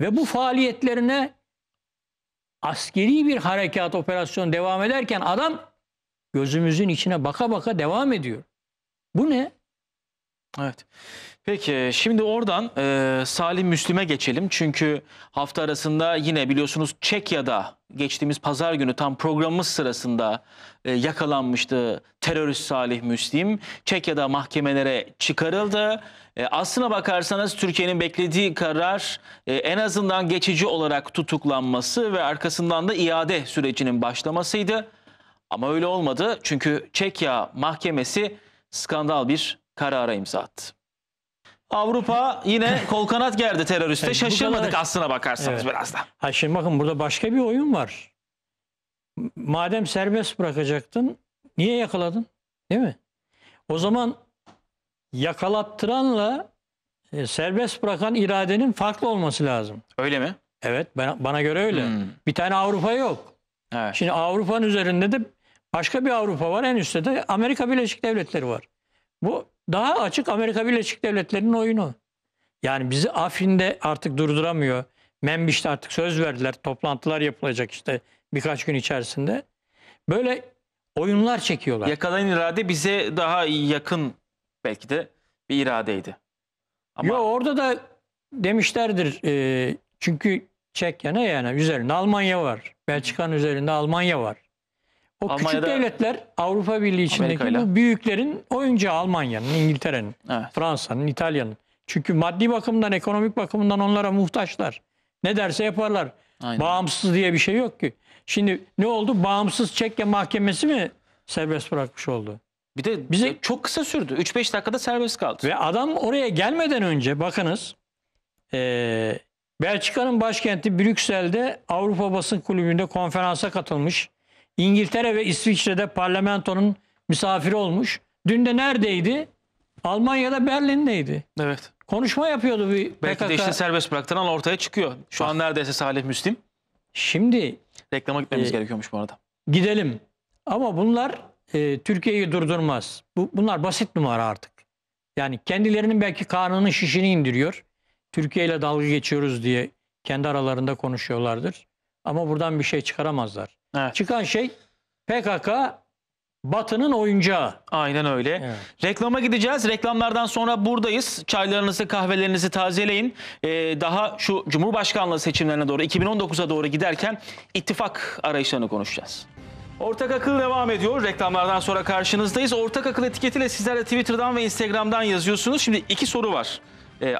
Ve bu faaliyetlerine askeri bir harekat, operasyon devam ederken adam gözümüzün içine baka baka devam ediyor. Bu ne? Evet. Peki şimdi oradan e, Salim Müslim'e geçelim. Çünkü hafta arasında yine biliyorsunuz Çekya'da geçtiğimiz pazar günü tam programımız sırasında e, yakalanmıştı terörist Salih Müslim. Çekya'da mahkemelere çıkarıldı. E, aslına bakarsanız Türkiye'nin beklediği karar e, en azından geçici olarak tutuklanması ve arkasından da iade sürecinin başlamasıydı. Ama öyle olmadı çünkü Çekya mahkemesi skandal bir karara imza attı. Avrupa yine kol kanat gerdi teröriste. Bu Şaşırmadık kadar- aslına bakarsanız Evet. biraz da. Ha şimdi bakın burada başka bir oyun var. Madem serbest bırakacaktın niye yakaladın? Değil mi? O zaman yakalattıranla e, serbest bırakan iradenin farklı olması lazım. Öyle mi? Evet bana, bana göre öyle. Hmm. Bir tane Avrupa yok. Evet. Şimdi Avrupa'nın üzerinde de başka bir Avrupa var. En üstte de Amerika Birleşik Devletleri var. Bu daha açık Amerika Birleşik Devletleri'nin oyunu. Yani bizi Afrin'de artık durduramıyor. Membiş'te artık söz verdiler. Toplantılar yapılacak işte birkaç gün içerisinde. Böyle oyunlar çekiyorlar. Yakalayan irade bize daha yakın belki de bir iradeydi. Ama Yo orada da demişlerdir. e, çünkü Çekya ne yani üzerinde Almanya var. Belçika'nın üzerinde Almanya var. O küçük Almanya'da- devletler Avrupa Birliği içindeki bu büyüklerin oyuncağı Almanya'nın, İngiltere'nin, evet. Fransa'nın, İtalya'nın. Çünkü maddi bakımdan, ekonomik bakımdan onlara muhtaçlar. Ne derse yaparlar. Aynen. Bağımsız diye bir şey yok ki. Şimdi ne oldu? Bağımsız Çekya mahkemesi mi serbest bırakmış oldu? Bir de Bize- çok kısa sürdü. 3-5 dakikada serbest kaldı. Ve adam oraya gelmeden önce bakınız eee, Belçika'nın başkenti Brüksel'de Avrupa Basın Kulübü'nde konferansa katılmış. İngiltere ve İsviçre'de parlamentonun misafiri olmuş. Dün de neredeydi? Almanya'da Berlin'deydi. Evet. Konuşma yapıyordu bir Belki PKK. de işte serbest bıraktıran ortaya çıkıyor. Şu an neredeyse Salih Müslim. Şimdi Reklama gitmemiz Ee, gerekiyormuş bu arada. gidelim. Ama bunlar e, Türkiye'yi durdurmaz. Bu, bunlar basit numara artık. Yani kendilerinin belki karnının şişini indiriyor. Türkiye ile dalga geçiyoruz diye kendi aralarında konuşuyorlardır. Ama buradan bir şey çıkaramazlar. Evet. Çıkan şey PKK Batı'nın oyuncağı. Aynen öyle. Reklama gideceğiz. Reklamlardan sonra buradayız. Çaylarınızı, kahvelerinizi tazeleyin. Ee, daha şu Cumhurbaşkanlığı seçimlerine doğru, 2019'a doğru giderken ittifak arayışlarını konuşacağız. Ortak Akıl devam ediyor. Reklamlardan sonra karşınızdayız. Ortak Akıl etiketiyle sizler de Twitter'dan ve Instagram'dan yazıyorsunuz. Şimdi iki soru var. Ee,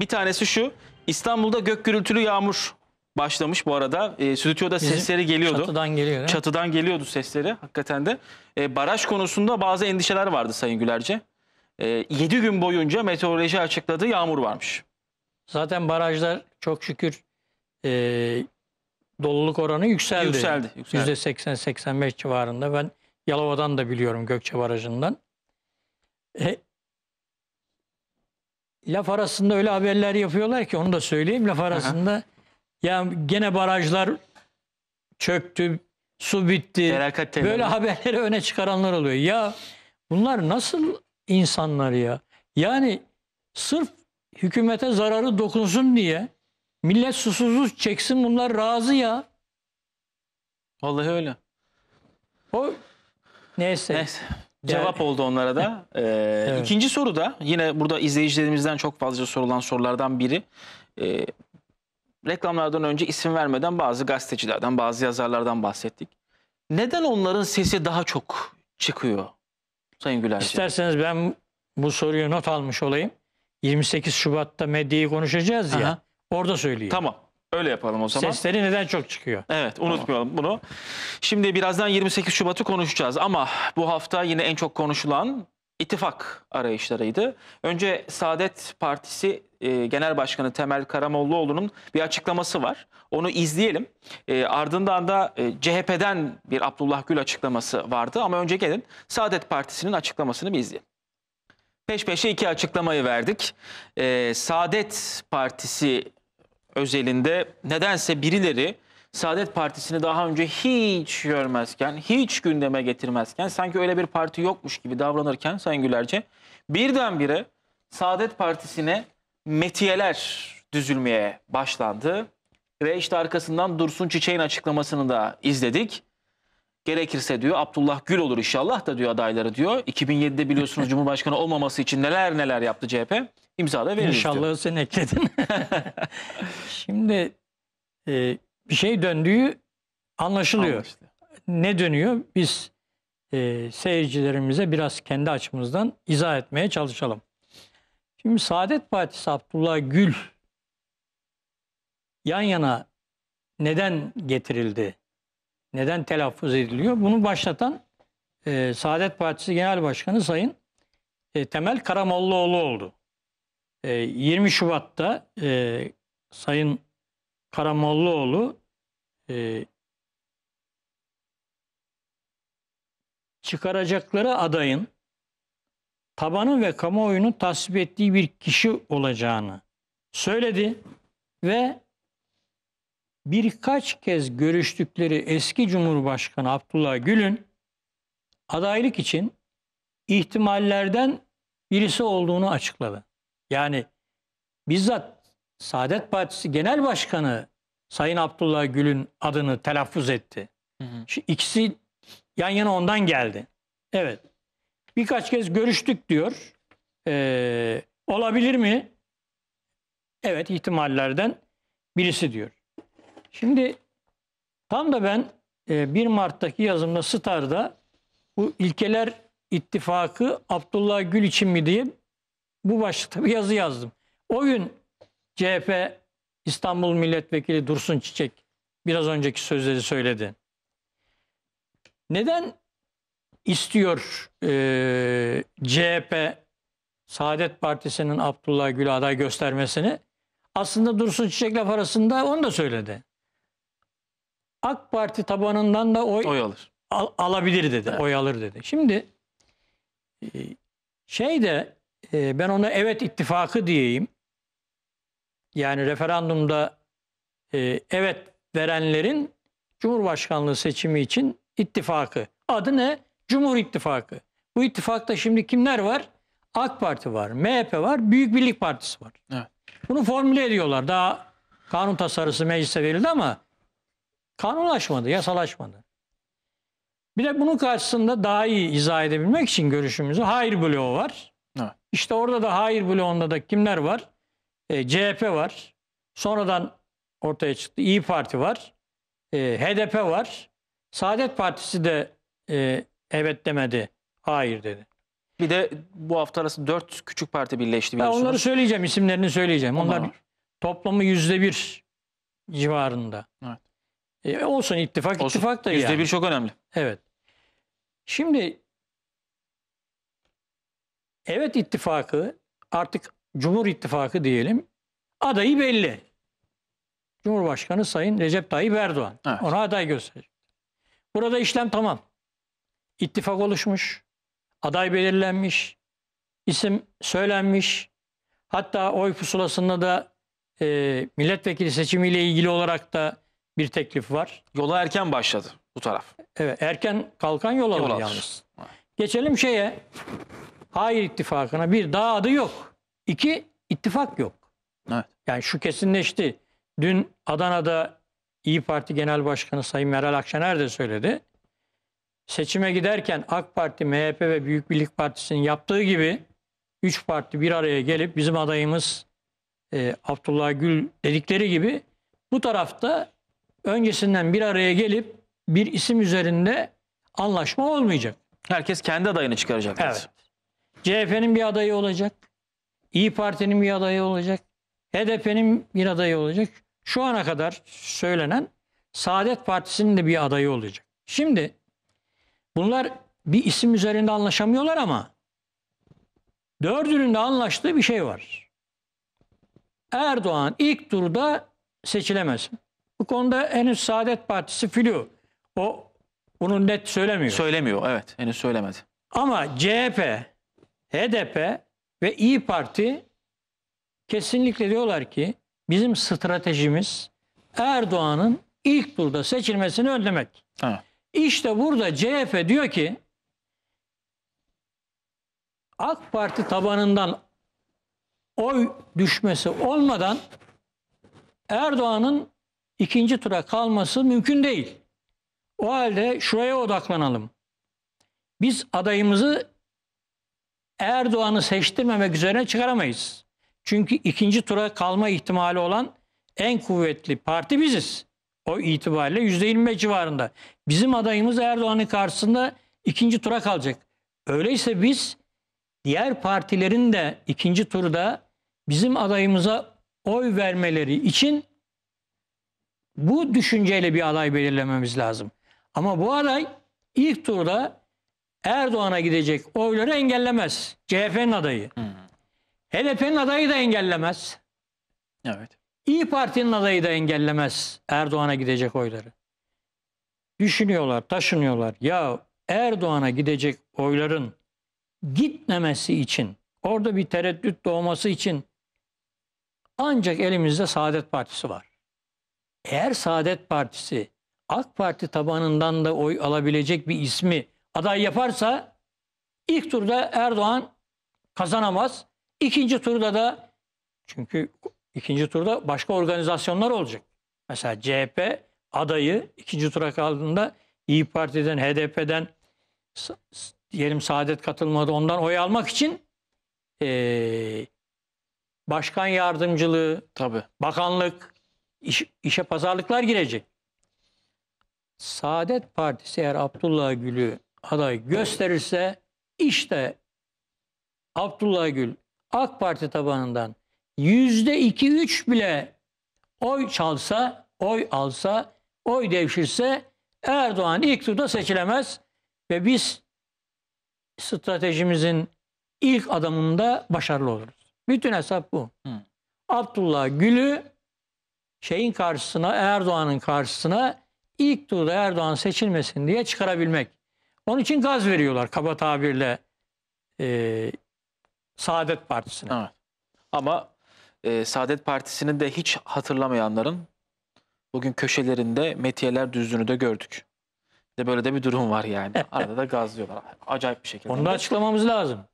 bir tanesi şu. İstanbul'da gök gürültülü yağmur başlamış bu arada. Ee, stüdyoda Bizim sesleri geliyordu. Çatıdan geliyor. Çatıdan geliyordu sesleri hakikaten de. E, baraj konusunda bazı endişeler vardı Sayın Gülerce. E, 7 gün boyunca meteoroloji açıkladı yağmur varmış. Zaten barajlar çok şükür e, doluluk oranı yükseldi. Yükseldi, yükseldi. %80-85 civarında. Ben Yalova'dan da biliyorum Gökçe Barajı'ndan. E, laf arasında öyle haberler yapıyorlar ki onu da söyleyeyim. Laf arasında ya gene barajlar çöktü, su bitti. Felaket temelli. Böyle haberleri öne çıkaranlar oluyor. Ya bunlar nasıl insanlar ya? Yani sırf hükümete zararı dokunsun diye millet susuzluk çeksin bunlar razı ya. Vallahi öyle. O neyse. Neyse. Cevap oldu onlara da. Ee, İkinci soru da yine burada izleyicilerimizden çok fazla sorulan sorulardan biri. Ee, reklamlardan önce isim vermeden bazı gazetecilerden, bazı yazarlardan bahsettik. Neden onların sesi daha çok çıkıyor Sayın Gülerci? İsterseniz ben bu soruyu not almış olayım. 28 Şubat'ta medyayı konuşacağız ya. Aha. Orada söyleyeyim. Tamam. Öyle yapalım o zaman. Sesleri neden çok çıkıyor? Evet unutmayalım bunu. Şimdi birazdan 28 Şubat'ı konuşacağız ama bu hafta yine en çok konuşulan ittifak arayışlarıydı. Önce Saadet Partisi e, Genel Başkanı Temel Karamollaoğlu'nun bir açıklaması var. Onu izleyelim. E, ardından da e, CHP'den bir Abdullah Gül açıklaması vardı ama önce gelin Saadet Partisi'nin açıklamasını bir izleyelim. Peş peşe iki açıklamayı verdik. E, Saadet Partisi özelinde nedense birileri Saadet Partisi'ni daha önce hiç görmezken, hiç gündeme getirmezken, sanki öyle bir parti yokmuş gibi davranırken Sayın Gülerce birdenbire Saadet Partisi'ne metiyeler düzülmeye başlandı. Ve işte arkasından Dursun Çiçek'in açıklamasını da izledik. Gerekirse diyor Abdullah Gül olur inşallah da diyor adayları diyor. 2007'de biliyorsunuz Cumhurbaşkanı olmaması için neler neler yaptı CHP. İmza da veririz diyor. İnşallah sen ekledin. Şimdi e, bir şey döndüğü anlaşılıyor. Anlaşılıyor. Ne dönüyor? Biz e, seyircilerimize biraz kendi açımızdan izah etmeye çalışalım. Şimdi Saadet Partisi Abdullah Gül yan yana neden getirildi? Neden telaffuz ediliyor? Bunu başlatan e, Saadet Partisi Genel Başkanı Sayın e, Temel Karamollaoğlu oldu. E, 20 Şubat'ta e, Sayın Karamollaoğlu e, çıkaracakları adayın tabanı ve kamuoyunu tasvip ettiği bir kişi olacağını söyledi ve birkaç kez görüştükleri eski Cumhurbaşkanı Abdullah Gül'ün adaylık için ihtimallerden birisi olduğunu açıkladı. Yani bizzat Saadet Partisi Genel Başkanı Sayın Abdullah Gül'ün adını telaffuz etti. Hı hı. Şu ikisi yan yana ondan geldi. Evet. Birkaç kez görüştük diyor. Ee, olabilir mi? Evet ihtimallerden birisi diyor. Şimdi tam da ben e, 1 Mart'taki yazımda Star'da bu ilkeler ittifakı Abdullah Gül için mi diye bu başlıkta bir yazı yazdım. O gün CHP İstanbul Milletvekili Dursun Çiçek biraz önceki sözleri söyledi. Neden istiyor e, CHP Saadet Partisi'nin Abdullah Gül aday göstermesini. Aslında Dursun Çiçek laf arasında onu da söyledi. AK Parti tabanından da oy Oy alır. al- alabilir dedi. Evet. Oy alır dedi. Şimdi e, şey de e, ben ona evet ittifakı diyeyim. Yani referandumda e, evet verenlerin Cumhurbaşkanlığı seçimi için ittifakı. Adı ne? Cumhur İttifakı. Bu ittifakta şimdi kimler var? AK Parti var, MHP var, Büyük Birlik Partisi var. Evet. Bunu formüle ediyorlar. Daha kanun tasarısı meclise verildi ama kanunlaşmadı, yasalaşmadı. Bir de bunun karşısında daha iyi izah edebilmek için görüşümüzü hayır bloğu var. Evet. İşte orada da hayır bloğunda da kimler var? E, CHP var. Sonradan ortaya çıktı. İyi Parti var. E, HDP var. Saadet Partisi de e, evet demedi. Hayır dedi. Bir de bu hafta arası dört küçük parti birleşti Ben biliyorsunuz. onları söyleyeceğim. isimlerini söyleyeceğim. Onlar Onlar toplamı yüzde bir civarında. Evet. E, olsun ittifak Olsun. ittifak da Yüzde yani. bir çok önemli. Evet. Şimdi evet ittifakı artık Cumhur İttifakı diyelim. Adayı belli. Cumhurbaşkanı Sayın Recep Tayyip Erdoğan. Evet. Ona aday gösterecek. Burada işlem tamam. İttifak oluşmuş. Aday belirlenmiş. isim söylenmiş. Hatta oy pusulasında da e, milletvekili seçimiyle ilgili olarak da bir teklif var. Yola erken başladı bu taraf. Evet erken kalkan yol alır Yol alır. yalnız. Geçelim şeye. Hayır ittifakına. Bir daha adı yok. İki ittifak yok. Evet. Yani şu kesinleşti. Dün Adana'da İyi Parti Genel Başkanı Sayın Meral Akşener de söyledi. Seçime giderken AK Parti, MHP ve Büyük Birlik Partisi'nin yaptığı gibi üç parti bir araya gelip bizim adayımız e, Abdullah Gül dedikleri gibi bu tarafta öncesinden bir araya gelip bir isim üzerinde anlaşma olmayacak. Herkes kendi adayını çıkaracak. Evet. CHP'nin bir adayı olacak. İyi Parti'nin bir adayı olacak. HDP'nin bir adayı olacak. Şu ana kadar söylenen Saadet Partisi'nin de bir adayı olacak. Şimdi bunlar bir isim üzerinde anlaşamıyorlar ama dördünün de anlaştığı bir şey var. Erdoğan ilk turda seçilemez. Bu konuda henüz Saadet Partisi flu. O bunu net söylemiyor. Söylemiyor evet henüz söylemedi. Ama CHP, HDP ve İyi Parti kesinlikle diyorlar ki bizim stratejimiz Erdoğan'ın ilk turda seçilmesini önlemek. Evet. İşte burada CHP diyor ki AK Parti tabanından oy düşmesi olmadan Erdoğan'ın ikinci tura kalması mümkün değil. O halde şuraya odaklanalım. Biz adayımızı Erdoğan'ı seçtirmemek üzerine çıkaramayız. Çünkü ikinci tura kalma ihtimali olan en kuvvetli parti biziz. O itibariyle %25 civarında. Bizim adayımız Erdoğan'ın karşısında ikinci tura kalacak. Öyleyse biz diğer partilerin de ikinci turda bizim adayımıza oy vermeleri için bu düşünceyle bir aday belirlememiz lazım. Ama bu aday ilk turda Erdoğan'a gidecek oyları engellemez. CHP'nin adayı. HDP'nin adayı da engellemez. Evet. İyi Parti'nin adayı da engellemez Erdoğan'a gidecek oyları. Düşünüyorlar, taşınıyorlar. Ya Erdoğan'a gidecek oyların gitmemesi için, orada bir tereddüt doğması için ancak elimizde Saadet Partisi var. Eğer Saadet Partisi AK Parti tabanından da oy alabilecek bir ismi aday yaparsa ilk turda Erdoğan kazanamaz. İkinci turda da çünkü ikinci turda başka organizasyonlar olacak. Mesela CHP adayı ikinci tura kaldığında İyi Parti'den, HDP'den diyelim Saadet katılmadı ondan oy almak için eee, başkan yardımcılığı, Tabii. bakanlık, iş- işe pazarlıklar girecek. Saadet Partisi eğer Abdullah Gül'ü aday gösterirse işte Abdullah Gül AK Parti tabanından yüzde iki üç bile oy çalsa, oy alsa, oy devşirse Erdoğan ilk turda seçilemez ve biz stratejimizin ilk adımında başarılı oluruz. Bütün hesap bu. Hı. Abdullah Gül'ü şeyin karşısına Erdoğan'ın karşısına ilk turda Erdoğan seçilmesin diye çıkarabilmek. Onun için gaz veriyorlar kaba tabirle e, Saadet Partisi'ne. Evet. Ama e, Saadet Partisi'ni de hiç hatırlamayanların bugün köşelerinde metiyeler düzdüğünü de gördük. De böyle de bir durum var yani. Arada da gazlıyorlar. Acayip bir şekilde. Onu da açıklamamız lazım.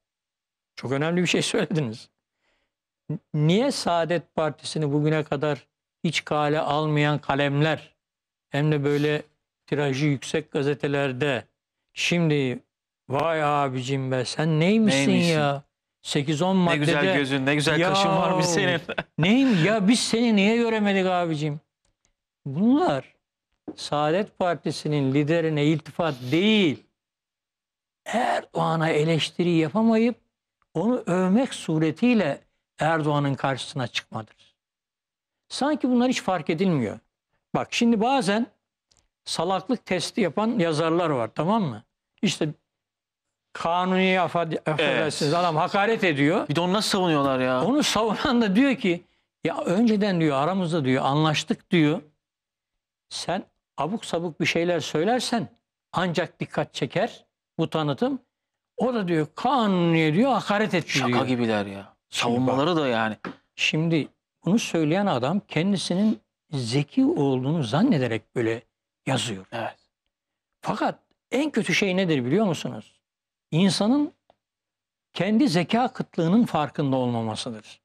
Çok önemli bir şey söylediniz. Niye Saadet Partisi'ni bugüne kadar hiç kale almayan kalemler hem de böyle tirajı yüksek gazetelerde şimdi vay abicim be sen neymişsin, Neymişsin? ya 8-10 ne maddede güzel gözün, ne güzel Ya. kaşın varmış senin. Neyim ya biz seni niye göremedik abicim? Bunlar Saadet Partisi'nin liderine iltifat değil. Erdoğan'a eleştiri yapamayıp onu övmek suretiyle Erdoğan'ın karşısına çıkmadır. Sanki bunlar hiç fark edilmiyor. Bak şimdi bazen salaklık testi yapan yazarlar var tamam mı? İşte kanuni affed- affedersiniz adam hakaret ediyor. Bir de onu nasıl savunuyorlar ya? Onu savunan da diyor ki ya önceden diyor aramızda diyor anlaştık diyor. Sen abuk sabuk bir şeyler söylersen ancak dikkat çeker bu tanıtım. O da diyor kanuniye diyor hakaret etti Şaka diyor. gibiler ya. Savunmaları da yani. Şimdi bunu söyleyen adam kendisinin zeki olduğunu zannederek böyle yazıyor. Evet. Fakat en kötü şey nedir biliyor musunuz? İnsanın kendi zeka kıtlığının farkında olmamasıdır.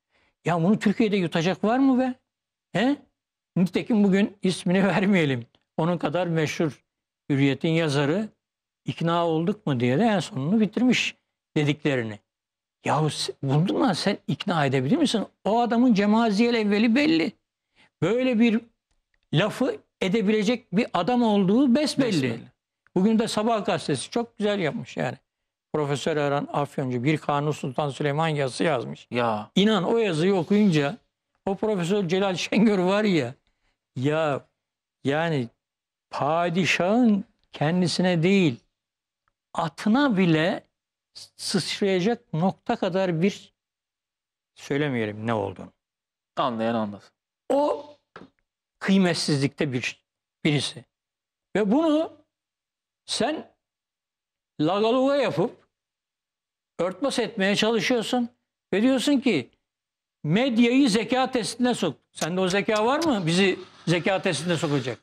Ya bunu Türkiye'de yutacak var mı be? He? Nitekim bugün ismini vermeyelim. Onun kadar meşhur Hürriyet'in yazarı ikna olduk mu diye de en sonunu bitirmiş dediklerini. Yahu bununla sen ikna edebilir misin? O adamın cemaziyel evveli belli. Böyle bir lafı edebilecek bir adam olduğu besbelli. Besbelli. Bugün de Sabah gazetesi çok güzel yapmış yani. Profesör Erhan Afyoncu bir Kanuni Sultan Süleyman yazısı yazmış. Ya. İnan o yazıyı okuyunca o Profesör Celal Şengör var ya ya yani padişahın kendisine değil atına bile sıçrayacak nokta kadar bir söylemeyelim ne olduğunu. Anlayan anlasın. O kıymetsizlikte bir birisi. Ve bunu sen lagaluga yapıp örtbas etmeye çalışıyorsun ve diyorsun ki medyayı zeka testine sok. Sende o zeka var mı? Bizi zeka testine sokacak.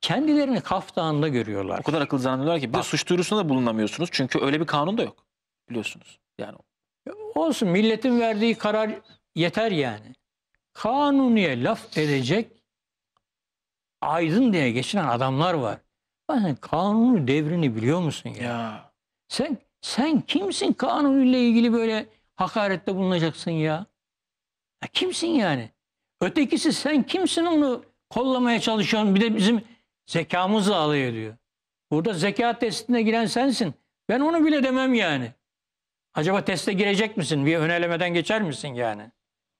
Kendilerini kaftağında görüyorlar. O kadar akıllı zannediyorlar ki. Bir de suç duyurusunda da bulunamıyorsunuz. Çünkü öyle bir kanun da yok. Biliyorsunuz. Yani Olsun milletin verdiği karar yeter yani. Kanuniye laf edecek aydın diye geçinen adamlar var. Sen kanuni devrini biliyor musun ya? ya. Sen sen kimsin kanuniyle ilgili böyle hakarette bulunacaksın ya? ya? Kimsin yani? Ötekisi sen kimsin onu kollamaya çalışıyorsun? Bir de bizim zekamızla alay ediyor. Burada zeka testine giren sensin. Ben onu bile demem yani. Acaba teste girecek misin? Bir önelemeden geçer misin yani?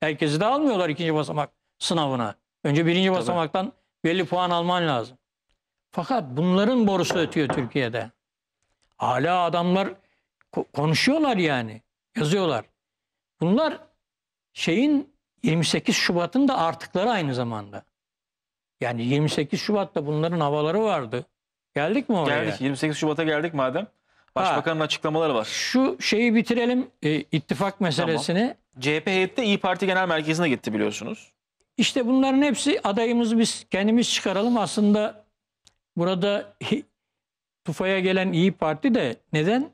Herkesi de almıyorlar ikinci basamak sınavına. Önce birinci Tabii. basamaktan belli puan alman lazım. Fakat bunların borusu ötüyor Türkiye'de. Hala adamlar ko- konuşuyorlar yani. Yazıyorlar. Bunlar şeyin 28 Şubat'ın da artıkları aynı zamanda. Yani 28 Şubat'ta bunların havaları vardı. Geldik mi oraya? Geldik. 28 Şubat'a geldik madem. Başbakanın açıklamaları var. Şu şeyi bitirelim e, ittifak meselesini. CHP heyeti de İyi Parti Genel Merkezi'ne gitti biliyorsunuz. İşte bunların hepsi adayımızı biz kendimiz çıkaralım. Aslında burada Tufa'ya gelen İyi Parti de neden?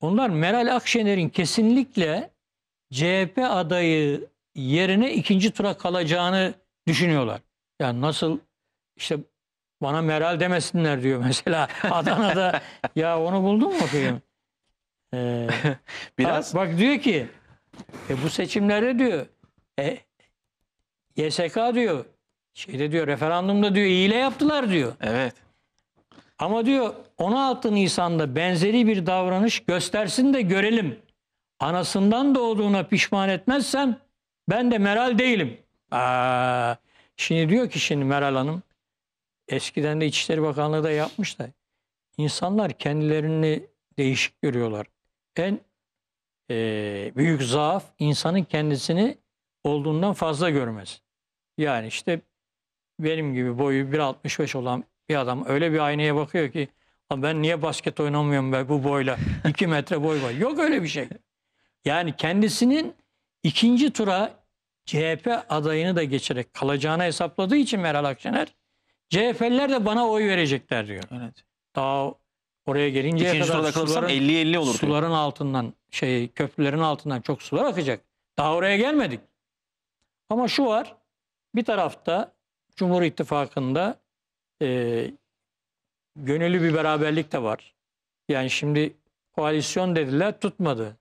Onlar Meral Akşener'in kesinlikle CHP adayı yerine ikinci tura kalacağını düşünüyorlar. Yani nasıl işte bana Meral demesinler diyor mesela Adana'da ya onu buldun mu bakayım? Ee, Biraz Bak, bak diyor ki e, bu seçimlerde diyor e, YSK diyor şeyde diyor referandumda diyor hile yaptılar diyor. evet. Ama diyor 16 Nisan'da benzeri bir davranış göstersin de görelim. Anasından doğduğuna pişman etmezsem ben de Meral değilim. Aa, şimdi diyor ki şimdi Meral Hanım eskiden de İçişleri Bakanlığı da yapmış da insanlar kendilerini değişik görüyorlar. En e, büyük zaaf insanın kendisini olduğundan fazla görmesi. Yani işte benim gibi boyu 1.65 olan bir adam öyle bir aynaya bakıyor ki "Lan ben niye basket oynamıyorum be bu boyla 2 metre boy var. Yok öyle bir şey. Yani kendisinin ikinci tura CHP adayını da geçerek kalacağını hesapladığı için Meral Akşener CHP'liler de bana oy verecekler diyor. Evet. Daha oraya gelinceye İkinci kadar suların- 50-50 olur. diyor. suların altından şey köprülerin altından çok sular akacak. Daha oraya gelmedik. Ama şu var. Bir tarafta Cumhur İttifakı'nda e, gönüllü bir beraberlik de var. Yani şimdi koalisyon dediler tutmadı.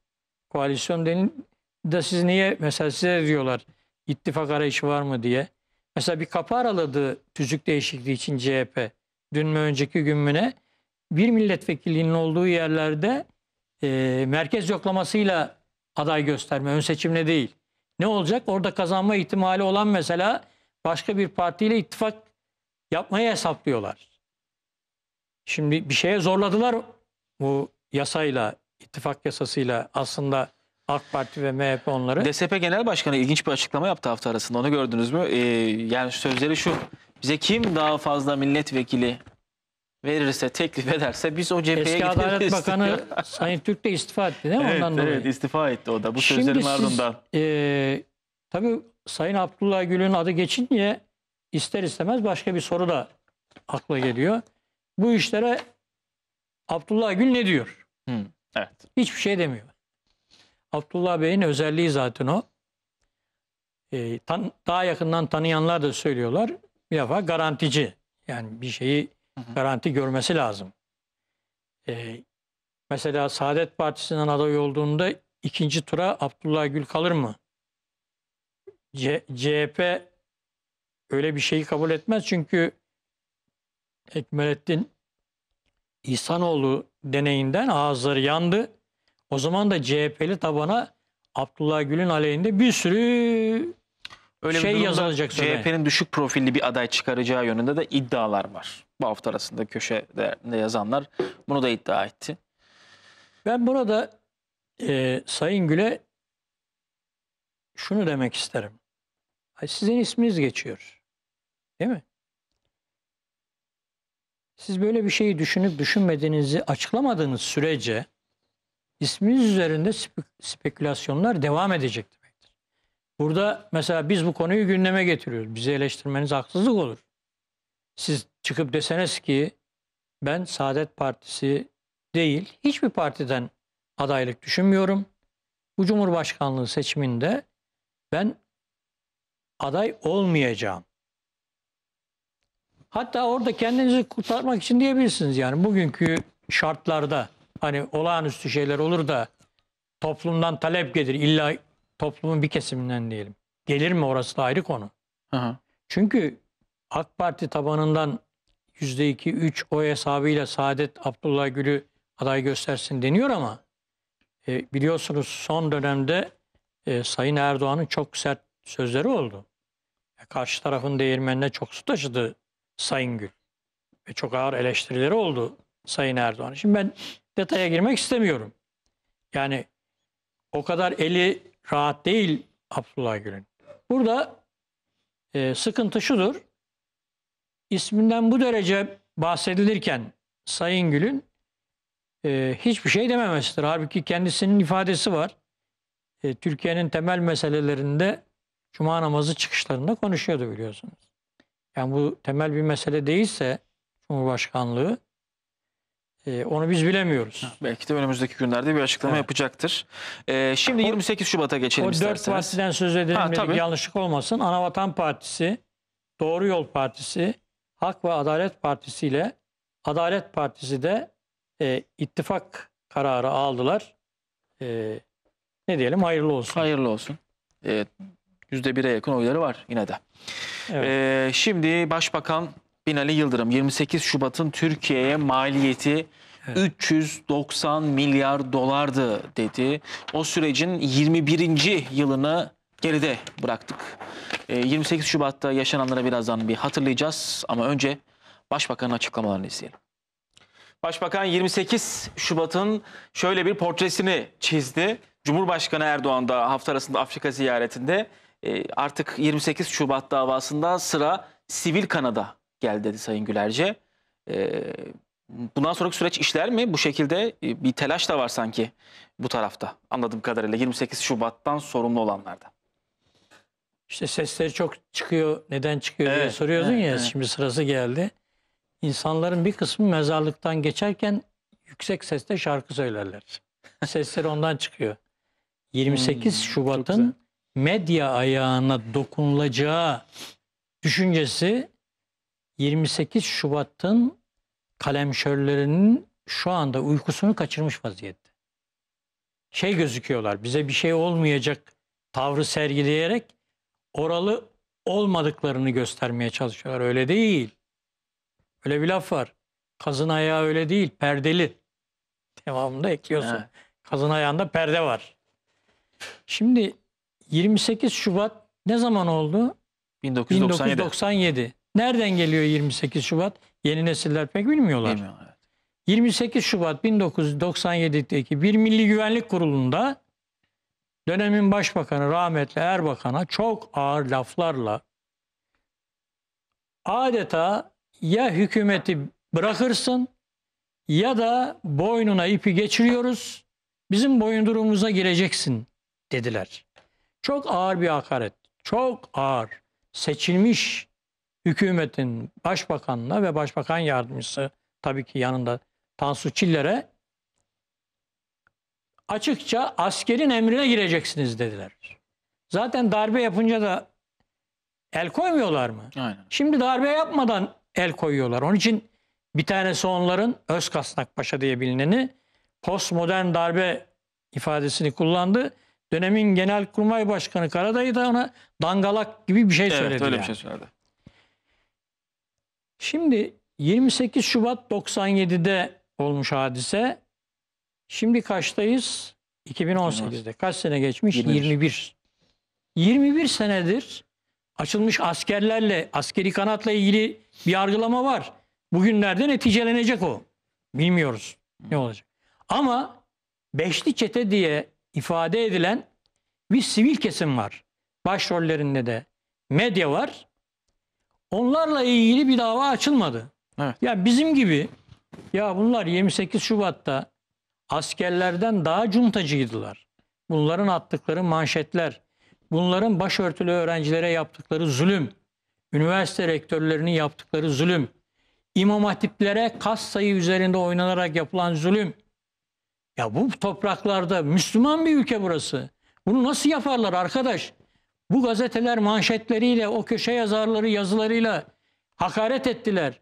Koalisyon denin de siz niye mesela size diyorlar ittifak arayışı var mı diye. Mesela bir kapı araladı tüzük değişikliği için CHP. Dün mü önceki gün mü ne? Bir milletvekilinin olduğu yerlerde e, merkez yoklamasıyla aday gösterme, ön seçimle değil. Ne olacak? Orada kazanma ihtimali olan mesela başka bir partiyle ittifak yapmayı hesaplıyorlar. Şimdi bir şeye zorladılar bu yasayla, ittifak yasasıyla aslında AK Parti ve MHP onları. DSP Genel Başkanı ilginç bir açıklama yaptı hafta arasında. Onu gördünüz mü? Ee, yani sözleri şu. Bize kim daha fazla milletvekili verirse, teklif ederse biz o cepheye Eski Adalet Bakanı. Sayın Türk de istifa etti değil mi? evet, Ondan dolayı. evet istifa etti o da bu Şimdi sözlerin siz- ardından. Ee, tabii Sayın Abdullah Gül'ün adı geçince ister istemez başka bir soru da akla geliyor. Bu işlere Abdullah Gül ne diyor? Hı, evet. Hiçbir şey demiyor. Abdullah Bey'in özelliği zaten o. Ee, tan- daha yakından tanıyanlar da söylüyorlar. Bir defa garantici. Yani bir şeyi Hı hı. garanti görmesi lazım. Ee, mesela Saadet Partisi'nden aday olduğunda ikinci tura Abdullah Gül kalır mı? C- CHP öyle bir şeyi kabul etmez çünkü Ekmelettin İhsanoğlu deneyinden ağızları yandı. O zaman da CHP'li tabana Abdullah Gül'ün aleyhinde bir sürü Öyle şey bir yazılacak. CHP'nin düşük profilli bir aday çıkaracağı yönünde de iddialar var. Bu hafta arasında köşede yazanlar bunu da iddia etti. Ben burada e, Sayın Gül'e şunu demek isterim. Sizin isminiz geçiyor. Değil mi? Siz böyle bir şeyi düşünüp düşünmediğinizi açıklamadığınız sürece isminiz üzerinde spe- spekülasyonlar devam edecek demektir. Burada mesela biz bu konuyu gündeme getiriyoruz. Bizi eleştirmeniz haksızlık olur. Siz çıkıp deseniz ki ben Saadet Partisi değil, hiçbir partiden adaylık düşünmüyorum. Bu Cumhurbaşkanlığı seçiminde ben aday olmayacağım. Hatta orada kendinizi kurtarmak için diyebilirsiniz yani bugünkü şartlarda hani olağanüstü şeyler olur da toplumdan talep gelir illa toplumun bir kesiminden diyelim. Gelir mi orası da ayrı konu. Hı. Çünkü AK Parti tabanından %2, 3 oy hesabıyla Saadet Abdullah Gül'ü aday göstersin deniyor ama e, biliyorsunuz son dönemde e, Sayın Erdoğan'ın çok sert sözleri oldu. Karşı tarafın değirmenine çok su taşıdı Sayın Gül. Ve çok ağır eleştirileri oldu Sayın Erdoğan. Şimdi ben detaya girmek istemiyorum. Yani o kadar eli rahat değil Abdullah Gül'ün. Burada e, sıkıntı şudur. İsminden bu derece bahsedilirken Sayın Gül'ün e, hiçbir şey dememesidir. Halbuki kendisinin ifadesi var. E, Türkiye'nin temel meselelerinde Cuma namazı çıkışlarında konuşuyordu biliyorsunuz. Yani bu temel bir mesele değilse Cumhurbaşkanlığı e, onu biz bilemiyoruz. Belki de önümüzdeki günlerde bir açıklama Evet. yapacaktır. Ee, şimdi 28 Şubat'a geçelim O dört isterseniz. partiden söz edelim yanlışlık olmasın. Anavatan Partisi, Doğru Yol Partisi, Hak ve Adalet Partisi ile Adalet Partisi de e, ittifak kararı aldılar. E, ne diyelim hayırlı olsun. Hayırlı olsun. Ee, %1'e yakın oyları var yine de. Evet. Ee, şimdi Başbakan Binali Yıldırım 28 Şubat'ın Türkiye'ye maliyeti Evet. 390 milyar dolardı dedi. O sürecin 21. yılını geride bıraktık. Ee, 28 Şubat'ta yaşananları birazdan bir hatırlayacağız ama önce Başbakanın açıklamalarını izleyelim. Başbakan 28 Şubat'ın şöyle bir portresini çizdi. Cumhurbaşkanı Erdoğan da hafta arasında Afrika ziyaretinde e, artık 28 Şubat davasında sıra sivil kanada geldi dedi Sayın Gülerce. E, bundan sonraki süreç işler mi? Bu şekilde e, bir telaş da var sanki bu tarafta anladığım kadarıyla 28 Şubat'tan sorumlu olanlarda. İşte sesleri çok çıkıyor, neden çıkıyor diye Evet, soruyorsun evet, ya. evet. Şimdi sırası geldi. İnsanların bir kısmı mezarlıktan geçerken yüksek sesle şarkı söylerler. Sesleri ondan çıkıyor. 28 Hmm. Şubat'ın medya ayağına dokunulacağı düşüncesi 28 Şubat'ın kalemşörlerinin şu anda uykusunu kaçırmış vaziyette. Şey gözüküyorlar, bize bir şey olmayacak tavrı sergileyerek oralı olmadıklarını göstermeye çalışıyorlar. Öyle değil. Öyle bir laf var. Kazın ayağı öyle değil, perdeli. Devamında ekliyorsun. Evet. Kazın ayağında perde var. Şimdi 28 Şubat ne zaman oldu? 1997. 1997. Nereden geliyor 28 Şubat? Yeni nesiller pek bilmiyorlar. Bilmiyorum, evet. 28 Şubat 1997'deki bir Milli Güvenlik Kurulu'nda dönemin başbakanı rahmetli Erbakan'a çok ağır laflarla adeta ya hükümeti bırakırsın ya da boynuna ipi geçiriyoruz bizim boyundurumuza gireceksin dediler. Çok ağır bir hakaret. Çok ağır. Seçilmiş hükümetin başbakanına ve başbakan yardımcısı tabii ki yanında Tansu Çiller'e açıkça askerin emrine gireceksiniz dediler. Zaten darbe yapınca da el koymuyorlar mı? Aynen. Şimdi darbe yapmadan el koyuyorlar. Onun için bir tanesi onların Özkasnak Paşa diye bilineni postmodern darbe ifadesini kullandı. Dönemin Genelkurmay Başkanı Karadayı da ona dangalak gibi bir şey Evet söyledi. öyle yani. bir şey söyledi. Şimdi 28 Şubat 97'de olmuş hadise. Şimdi kaçtayız? 2018'de. Kaç sene geçmiş? 21. 21. 21 senedir açılmış askerlerle, askeri kanatla ilgili bir yargılama var. Bugünlerde neticelenecek o. Bilmiyoruz ne olacak. Ama beşli çete diye ifade edilen bir sivil kesim var. Başrollerinde de medya var. Onlarla ilgili bir dava açılmadı. Evet. Ya bizim gibi ya bunlar 28 Şubat'ta askerlerden daha cuntacıydılar. Bunların attıkları manşetler, bunların başörtülü öğrencilere yaptıkları zulüm, üniversite rektörlerinin yaptıkları zulüm, imam hatiplere kas sayı üzerinde oynanarak yapılan zulüm. Ya bu topraklarda Müslüman bir ülke burası. Bunu nasıl yaparlar arkadaş? Bu gazeteler manşetleriyle, o köşe yazarları yazılarıyla hakaret ettiler.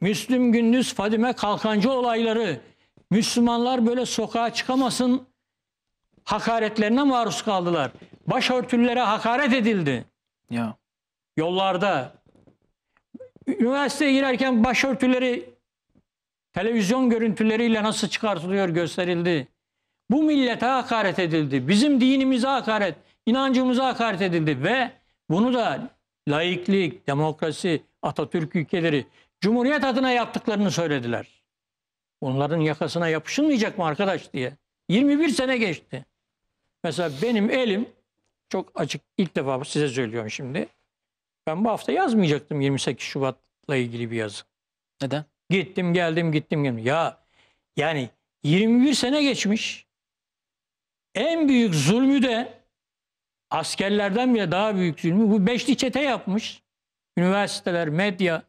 Müslüm Gündüz Fadime Kalkancı olayları, Müslümanlar böyle sokağa çıkamasın hakaretlerine maruz kaldılar. Başörtülülere hakaret edildi Ya. yollarda. Üniversiteye girerken başörtüleri televizyon görüntüleriyle nasıl çıkartılıyor gösterildi. Bu millete hakaret edildi. Bizim dinimize hakaret, inancımıza hakaret edildi ve bunu da laiklik, demokrasi, Atatürk ülkeleri Cumhuriyet adına yaptıklarını söylediler. Onların yakasına yapışılmayacak mı arkadaş diye. 21 sene geçti. Mesela benim elim çok açık ilk defa size söylüyorum şimdi. Ben bu hafta yazmayacaktım 28 Şubat'la ilgili bir yazı. Neden? Gittim geldim gittim geldim. Ya yani 21 sene geçmiş. En büyük zulmü de askerlerden bile daha büyük zulmü bu beşli çete yapmış. Üniversiteler, medya,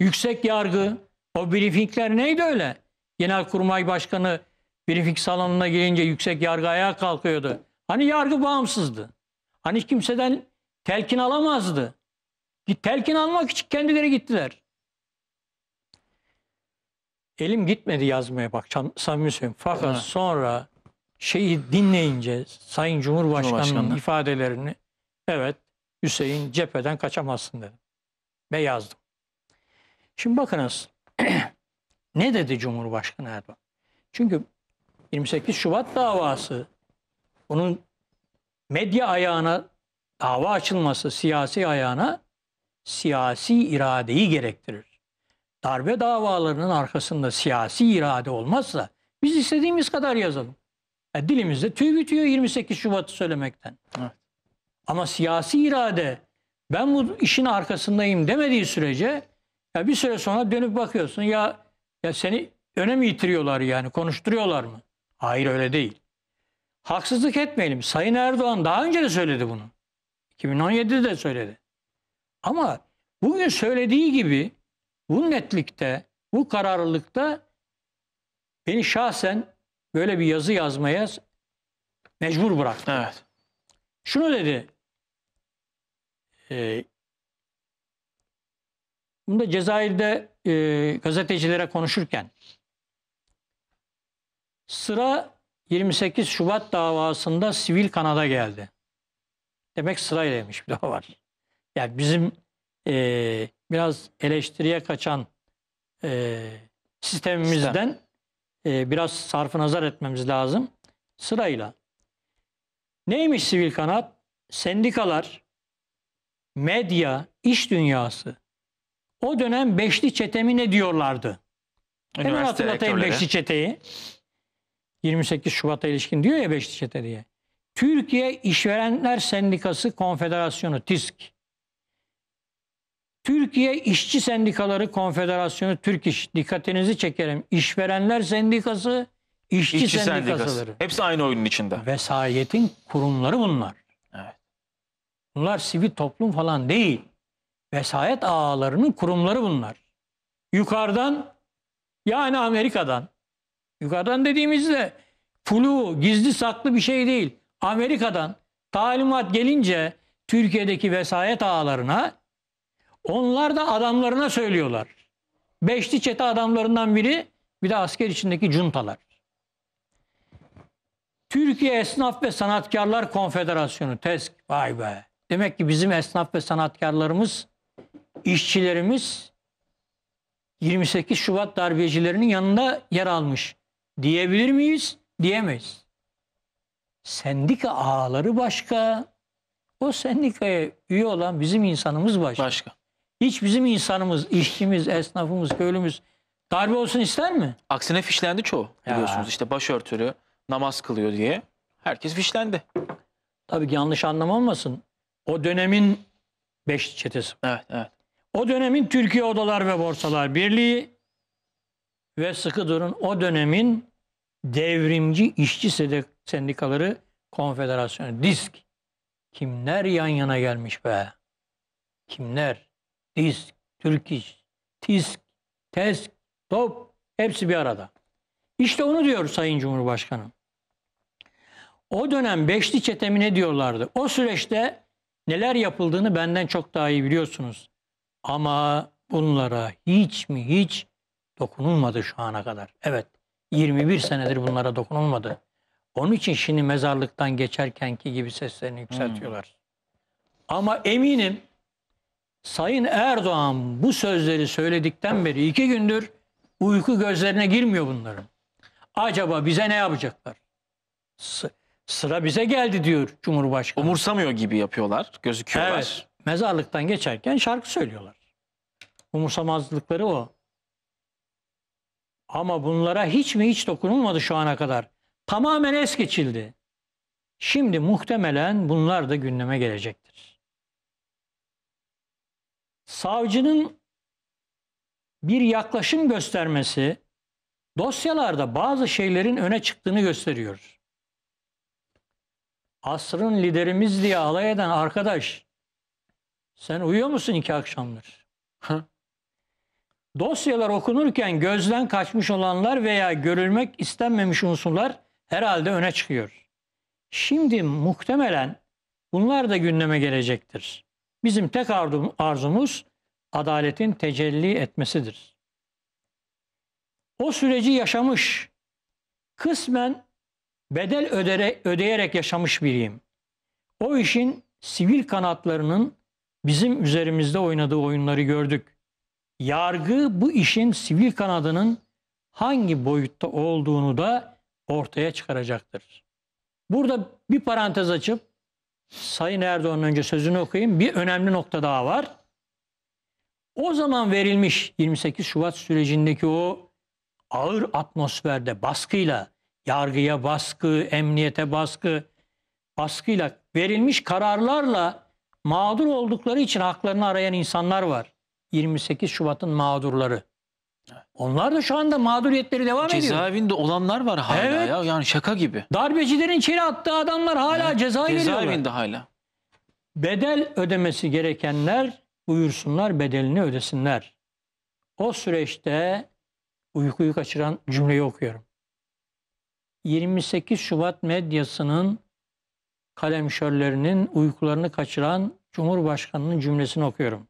yüksek yargı, o briefingler neydi öyle? Genelkurmay Başkanı briefing salonuna girince yüksek yargı ayağa kalkıyordu. Hani yargı bağımsızdı. Hani hiç kimseden telkin alamazdı. Telkin almak için kendileri gittiler. Elim gitmedi yazmaya bak samimi söylüyorum. Fakat Evet. sonra şeyi dinleyince Sayın Cumhurbaşkanı'nın Cumhurbaşkanı. ifadelerini evet Hüseyin cepheden kaçamazsın dedim. Ve yazdım. Şimdi bakınız ne dedi Cumhurbaşkanı Erdoğan? Çünkü 28 Şubat davası bunun medya ayağına dava açılması siyasi ayağına siyasi iradeyi gerektirir. Darbe davalarının arkasında siyasi irade olmazsa biz istediğimiz kadar yazalım. Ya dilimizde tüy bitiyor 28 Şubat'ı söylemekten. Evet. Ama siyasi irade ben bu işin arkasındayım demediği sürece ya bir süre sonra dönüp bakıyorsun ya ya seni öne mi itiriyorlar yani konuşturuyorlar mı? Hayır öyle değil. Haksızlık etmeyelim. Sayın Erdoğan daha önce de söyledi bunu. 2017'de de söyledi. Ama bugün söylediği gibi bu netlikte, bu kararlılıkta beni şahsen böyle bir yazı yazmaya mecbur bıraktı. Evet. Şunu dedi. E, bunda Cezayir'de e, gazetecilere konuşurken sıra 28 Şubat davasında sivil kanada geldi. Demek sıraylaymış bir daha var. Yani bizim e, biraz eleştiriye kaçan e, sistemimizden e, biraz sarfı nazar etmemiz lazım. Sırayla. Neymiş sivil kanat? Sendikalar, medya, iş dünyası. O dönem beşli çetemi ne diyorlardı? Hemen Üniversite hatırlatayım rektörleri. beşli çeteyi. 28 Şubat'a ilişkin diyor ya beşli çete diye. Türkiye İşverenler Sendikası Konfederasyonu TİSK. Türkiye İşçi Sendikaları Konfederasyonu Türk İş. Dikkatinizi çekerim. İşverenler Sendikası, İşçi, İşçi Sendikaları. sendikası. Hepsi aynı oyunun içinde. Vesayetin kurumları bunlar. Evet. Bunlar sivil toplum falan değil. Vesayet ağlarının kurumları bunlar. Yukarıdan yani Amerika'dan. Yukarıdan dediğimizde flu, gizli saklı bir şey değil. Amerika'dan talimat gelince Türkiye'deki vesayet ağlarına onlar da adamlarına söylüyorlar. Beşli çete adamlarından biri bir de asker içindeki cuntalar. Türkiye Esnaf ve Sanatkarlar Konfederasyonu TESK. Vay be. Demek ki bizim esnaf ve sanatkarlarımız, işçilerimiz 28 Şubat darbecilerinin yanında yer almış. Diyebilir miyiz? Diyemeyiz. Sendika ağları başka. O sendikaya üye olan bizim insanımız başka. Başka. Hiç bizim insanımız, işçimiz, esnafımız, köylümüz darbe olsun ister mi? Aksine fişlendi çoğu Ya. biliyorsunuz. İşte başörtülü namaz kılıyor diye. Herkes fişlendi. Tabii ki yanlış anlam olmasın. O dönemin beş çetesi. Evet, evet. O dönemin Türkiye Odalar ve Borsalar Birliği ve sıkı durun o dönemin devrimci işçi sendikaları konfederasyonu DİSK. Kimler yan yana gelmiş be? Kimler? DİSK, Türk İş, TİSK, TESK, TOP hepsi bir arada. İşte onu diyor Sayın Cumhurbaşkanı. O dönem beşli çetemi ne diyorlardı? O süreçte neler yapıldığını benden çok daha iyi biliyorsunuz. Ama bunlara hiç mi hiç dokunulmadı şu ana kadar. Evet 21 senedir bunlara dokunulmadı. Onun için şimdi mezarlıktan geçerkenki gibi seslerini yükseltiyorlar. Ama eminim Sayın Erdoğan bu sözleri söyledikten beri iki gündür uyku gözlerine girmiyor bunların. Acaba bize ne yapacaklar? S- sıra bize geldi diyor Cumhurbaşkanı. Umursamıyor gibi yapıyorlar, gözüküyorlar. Evet. Mezarlıktan geçerken şarkı söylüyorlar. Umursamazlıkları o. Ama bunlara hiç mi hiç dokunulmadı şu ana kadar. Tamamen es geçildi. Şimdi muhtemelen bunlar da gündeme gelecektir. Savcının bir yaklaşım göstermesi dosyalarda bazı şeylerin öne çıktığını gösteriyor. Asrın liderimiz diye alay eden arkadaş sen uyuyor musun iki akşamdır? Dosyalar okunurken gözden kaçmış olanlar veya görülmek istenmemiş unsurlar herhalde öne çıkıyor. Şimdi muhtemelen bunlar da gündeme gelecektir. Bizim tek arzum- arzumuz adaletin tecelli etmesidir. O süreci yaşamış, kısmen bedel ödere, ödeyerek yaşamış biriyim. O işin sivil kanatlarının bizim üzerimizde oynadığı oyunları gördük. Yargı bu işin sivil kanadının hangi boyutta olduğunu da ortaya çıkaracaktır. Burada bir parantez açıp Sayın Erdoğan'ın önce sözünü okuyayım. Bir önemli nokta daha var. O zaman verilmiş 28 Şubat sürecindeki o ağır atmosferde baskıyla, yargıya baskı, emniyete baskı, baskıyla verilmiş kararlarla mağdur oldukları için haklarını arayan insanlar var. 28 Şubat'ın mağdurları. Onlar da şu anda mağduriyetleri devam ediyor. Cezaevinde olanlar var hala Evet. ya. Yani şaka gibi. Darbecilerin içeri attığı adamlar hala ceza veriyorlar. Cezaevinde hala. Bedel ödemesi gerekenler buyursunlar bedelini ödesinler. O süreçte uykuyu kaçıran cümleyi okuyorum. 28 Şubat medyasının kalemşörlerinin uykularını kaçıran Cumhurbaşkanı'nın cümlesini okuyorum.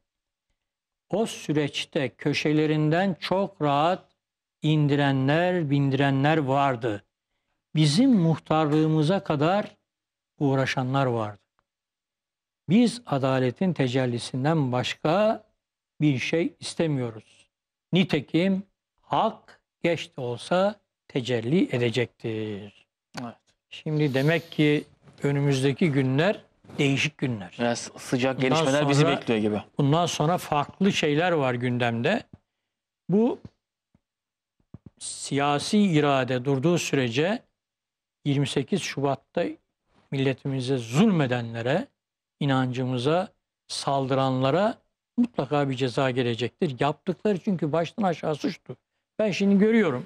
O süreçte köşelerinden çok rahat indirenler, bindirenler vardı. Bizim muhtarlığımıza kadar uğraşanlar vardı. Biz adaletin tecellisinden başka bir şey istemiyoruz. Nitekim hak geç de olsa tecelli edecektir. Evet. Şimdi demek ki önümüzdeki günler değişik günler. Biraz sıcak Bundan gelişmeler bizi sonra- bekliyor gibi. Bundan sonra farklı şeyler var gündemde. Bu siyasi irade durduğu sürece 28 Şubat'ta milletimize zulmedenlere, inancımıza saldıranlara mutlaka bir ceza gelecektir. Yaptıkları çünkü baştan aşağı suçtu. Ben şimdi görüyorum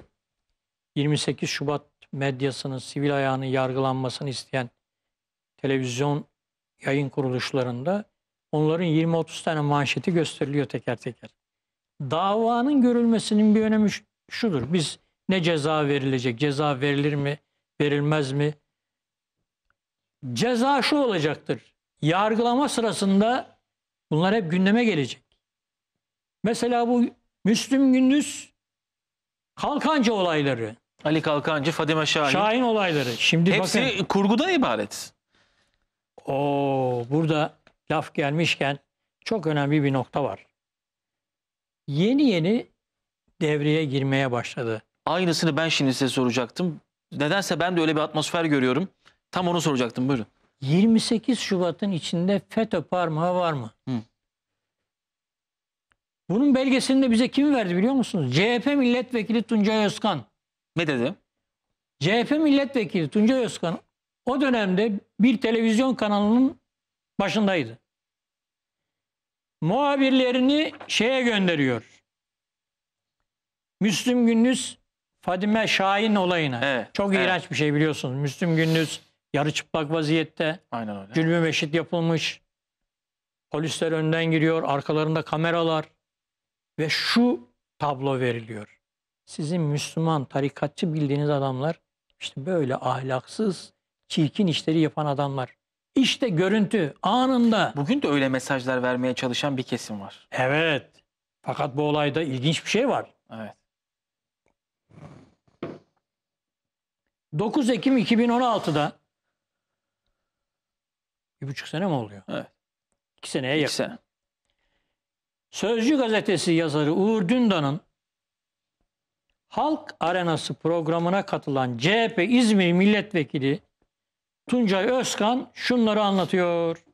28 Şubat medyasının sivil ayağının yargılanmasını isteyen televizyon yayın kuruluşlarında onların 20-30 tane manşeti gösteriliyor teker teker. Davanın görülmesinin bir önemi şu- şudur. Biz ne ceza verilecek, ceza verilir mi, verilmez mi? Ceza şu olacaktır. Yargılama sırasında bunlar hep gündeme gelecek. Mesela bu Müslüm Gündüz Kalkanca olayları, Ali Kalkancı, Fadime Şahin. Şahin olayları. Şimdi Hepsi bakın. kurgudan ibaret. Oo, burada laf gelmişken çok önemli bir nokta var. Yeni yeni devreye girmeye başladı. Aynısını ben şimdi size soracaktım. Nedense ben de öyle bir atmosfer görüyorum. Tam onu soracaktım. Buyurun. 28 Şubat'ın içinde FETÖ parmağı var mı? Hı. Bunun belgesini de bize kim verdi biliyor musunuz? CHP milletvekili Tuncay Özkan. Ne dedi? CHP milletvekili Tuncay Özkan o dönemde bir televizyon kanalının başındaydı. Muhabirlerini şeye gönderiyor. Müslüm Gündüz Fadime Şahin olayına. Evet, Çok evet. iğrenç bir şey biliyorsunuz. Müslüm Gündüz yarı çıplak vaziyette. Aynen öyle. Cülmü meşit yapılmış. Polisler önden giriyor. Arkalarında kameralar. Ve şu tablo veriliyor. Sizin Müslüman, tarikatçı bildiğiniz adamlar işte böyle ahlaksız, çirkin işleri yapan adamlar. İşte görüntü anında. Bugün de öyle mesajlar vermeye çalışan bir kesim var. Evet. Fakat bu olayda ilginç bir şey var. Evet. 9 Ekim 2016'da bir buçuk sene mi oluyor? Evet. İki seneye İki yakın. sene. Sözcü gazetesi yazarı Uğur Dündan'ın Halk Arenası programına katılan CHP İzmir Milletvekili Tuncay Özkan şunları anlatıyor.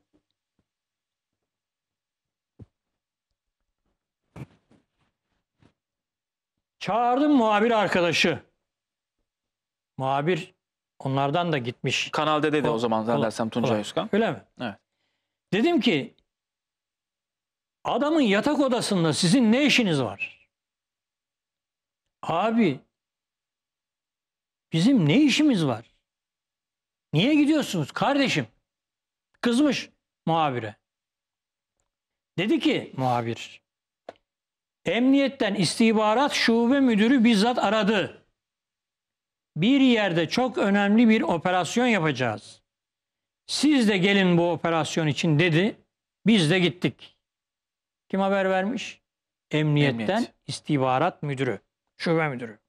Çağırdım muhabir arkadaşı. Muhabir onlardan da gitmiş. Kanal D'de de o Ol- zaman zannedersem Tuncay Özkan. Öyle mi? Evet. Dedim ki adamın yatak odasında sizin ne işiniz var? Abi bizim ne işimiz var? Niye gidiyorsunuz kardeşim? Kızmış muhabire. Dedi ki muhabir Emniyetten istihbarat şube müdürü bizzat aradı. Bir yerde çok önemli bir operasyon yapacağız. Siz de gelin bu operasyon için dedi. Biz de gittik. Kim haber vermiş? Emniyetten Emniyet. istihbarat müdürü, şube müdürü.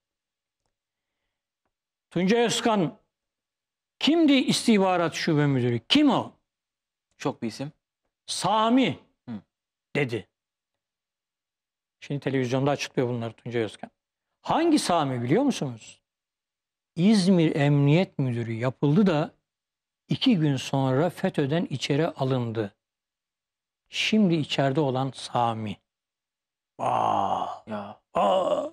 Tuncay Özkan kimdi istihbarat şube müdürü? Kim o? Çok bir isim. Sami Hı. dedi. Şimdi televizyonda açıklıyor bunları Tuncay Özkan. Hangi Sami biliyor musunuz? İzmir Emniyet Müdürü yapıldı da iki gün sonra FETÖ'den içeri alındı. Şimdi içeride olan Sami. Aa, Ya. aa.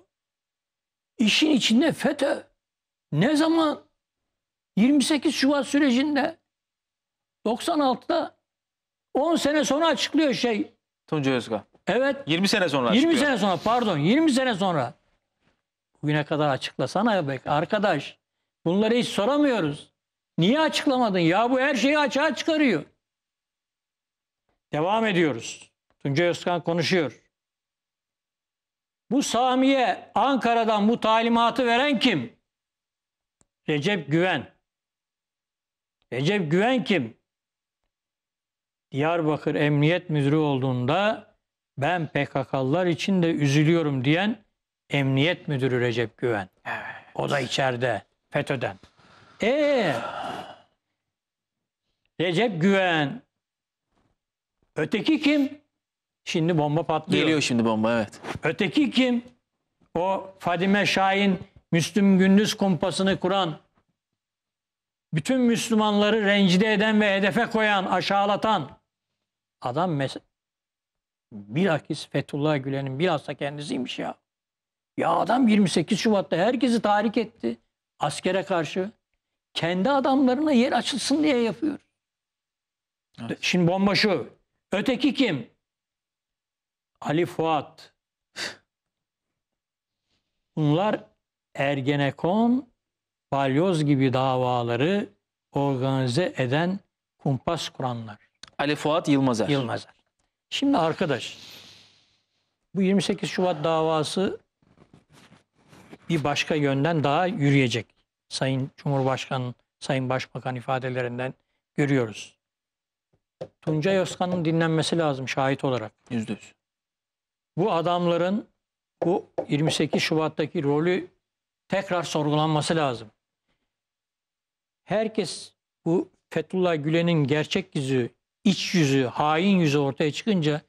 İşin içinde FETÖ. Ne zaman? 28 Şubat sürecinde 96'da 10 sene sonra açıklıyor şey. Tuncay Özkan. Evet 20 sene sonra 20 açıklıyor. sene sonra pardon 20 sene sonra. Bugüne kadar açıklasana be arkadaş. Bunları hiç soramıyoruz. Niye açıklamadın? Ya bu her şeyi açığa çıkarıyor. Devam ediyoruz. Tuncay Özkan konuşuyor. Bu Sami'ye Ankara'dan bu talimatı veren kim? Recep Güven. Recep Güven kim? Diyarbakır Emniyet Müdürü olduğunda ben PKK'lılar için de üzülüyorum diyen Emniyet Müdürü Recep Güven. O da içeride FETÖ'den. E Recep Güven. Öteki kim? Şimdi bomba patlıyor. Geliyor şimdi bomba evet. Öteki kim? O Fadime Şahin Müslüm Gündüz kumpasını kuran, bütün Müslümanları rencide eden ve hedefe koyan, aşağılatan adam mes- bilakis Fethullah Gülen'in bilhassa kendisiymiş ya. Ya adam 28 Şubat'ta herkesi tahrik etti askere karşı. Kendi adamlarına yer açılsın diye yapıyor. Evet. Şimdi bomba şu. Öteki kim? Ali Fuat. Bunlar Ergenekon, Balyoz gibi davaları organize eden kumpas kuranlar. Ali Fuat Yılmazer. Yılmazer. Şimdi arkadaş bu 28 Şubat davası bir başka yönden daha yürüyecek. Sayın Cumhurbaşkanı, Sayın Başbakan ifadelerinden görüyoruz. Tuncay Özkan'ın dinlenmesi lazım şahit olarak. Yüzde yüz. Bu adamların bu 28 Şubat'taki rolü tekrar sorgulanması lazım. Herkes bu Fethullah Gülen'in gerçek yüzü, iç yüzü, hain yüzü ortaya çıkınca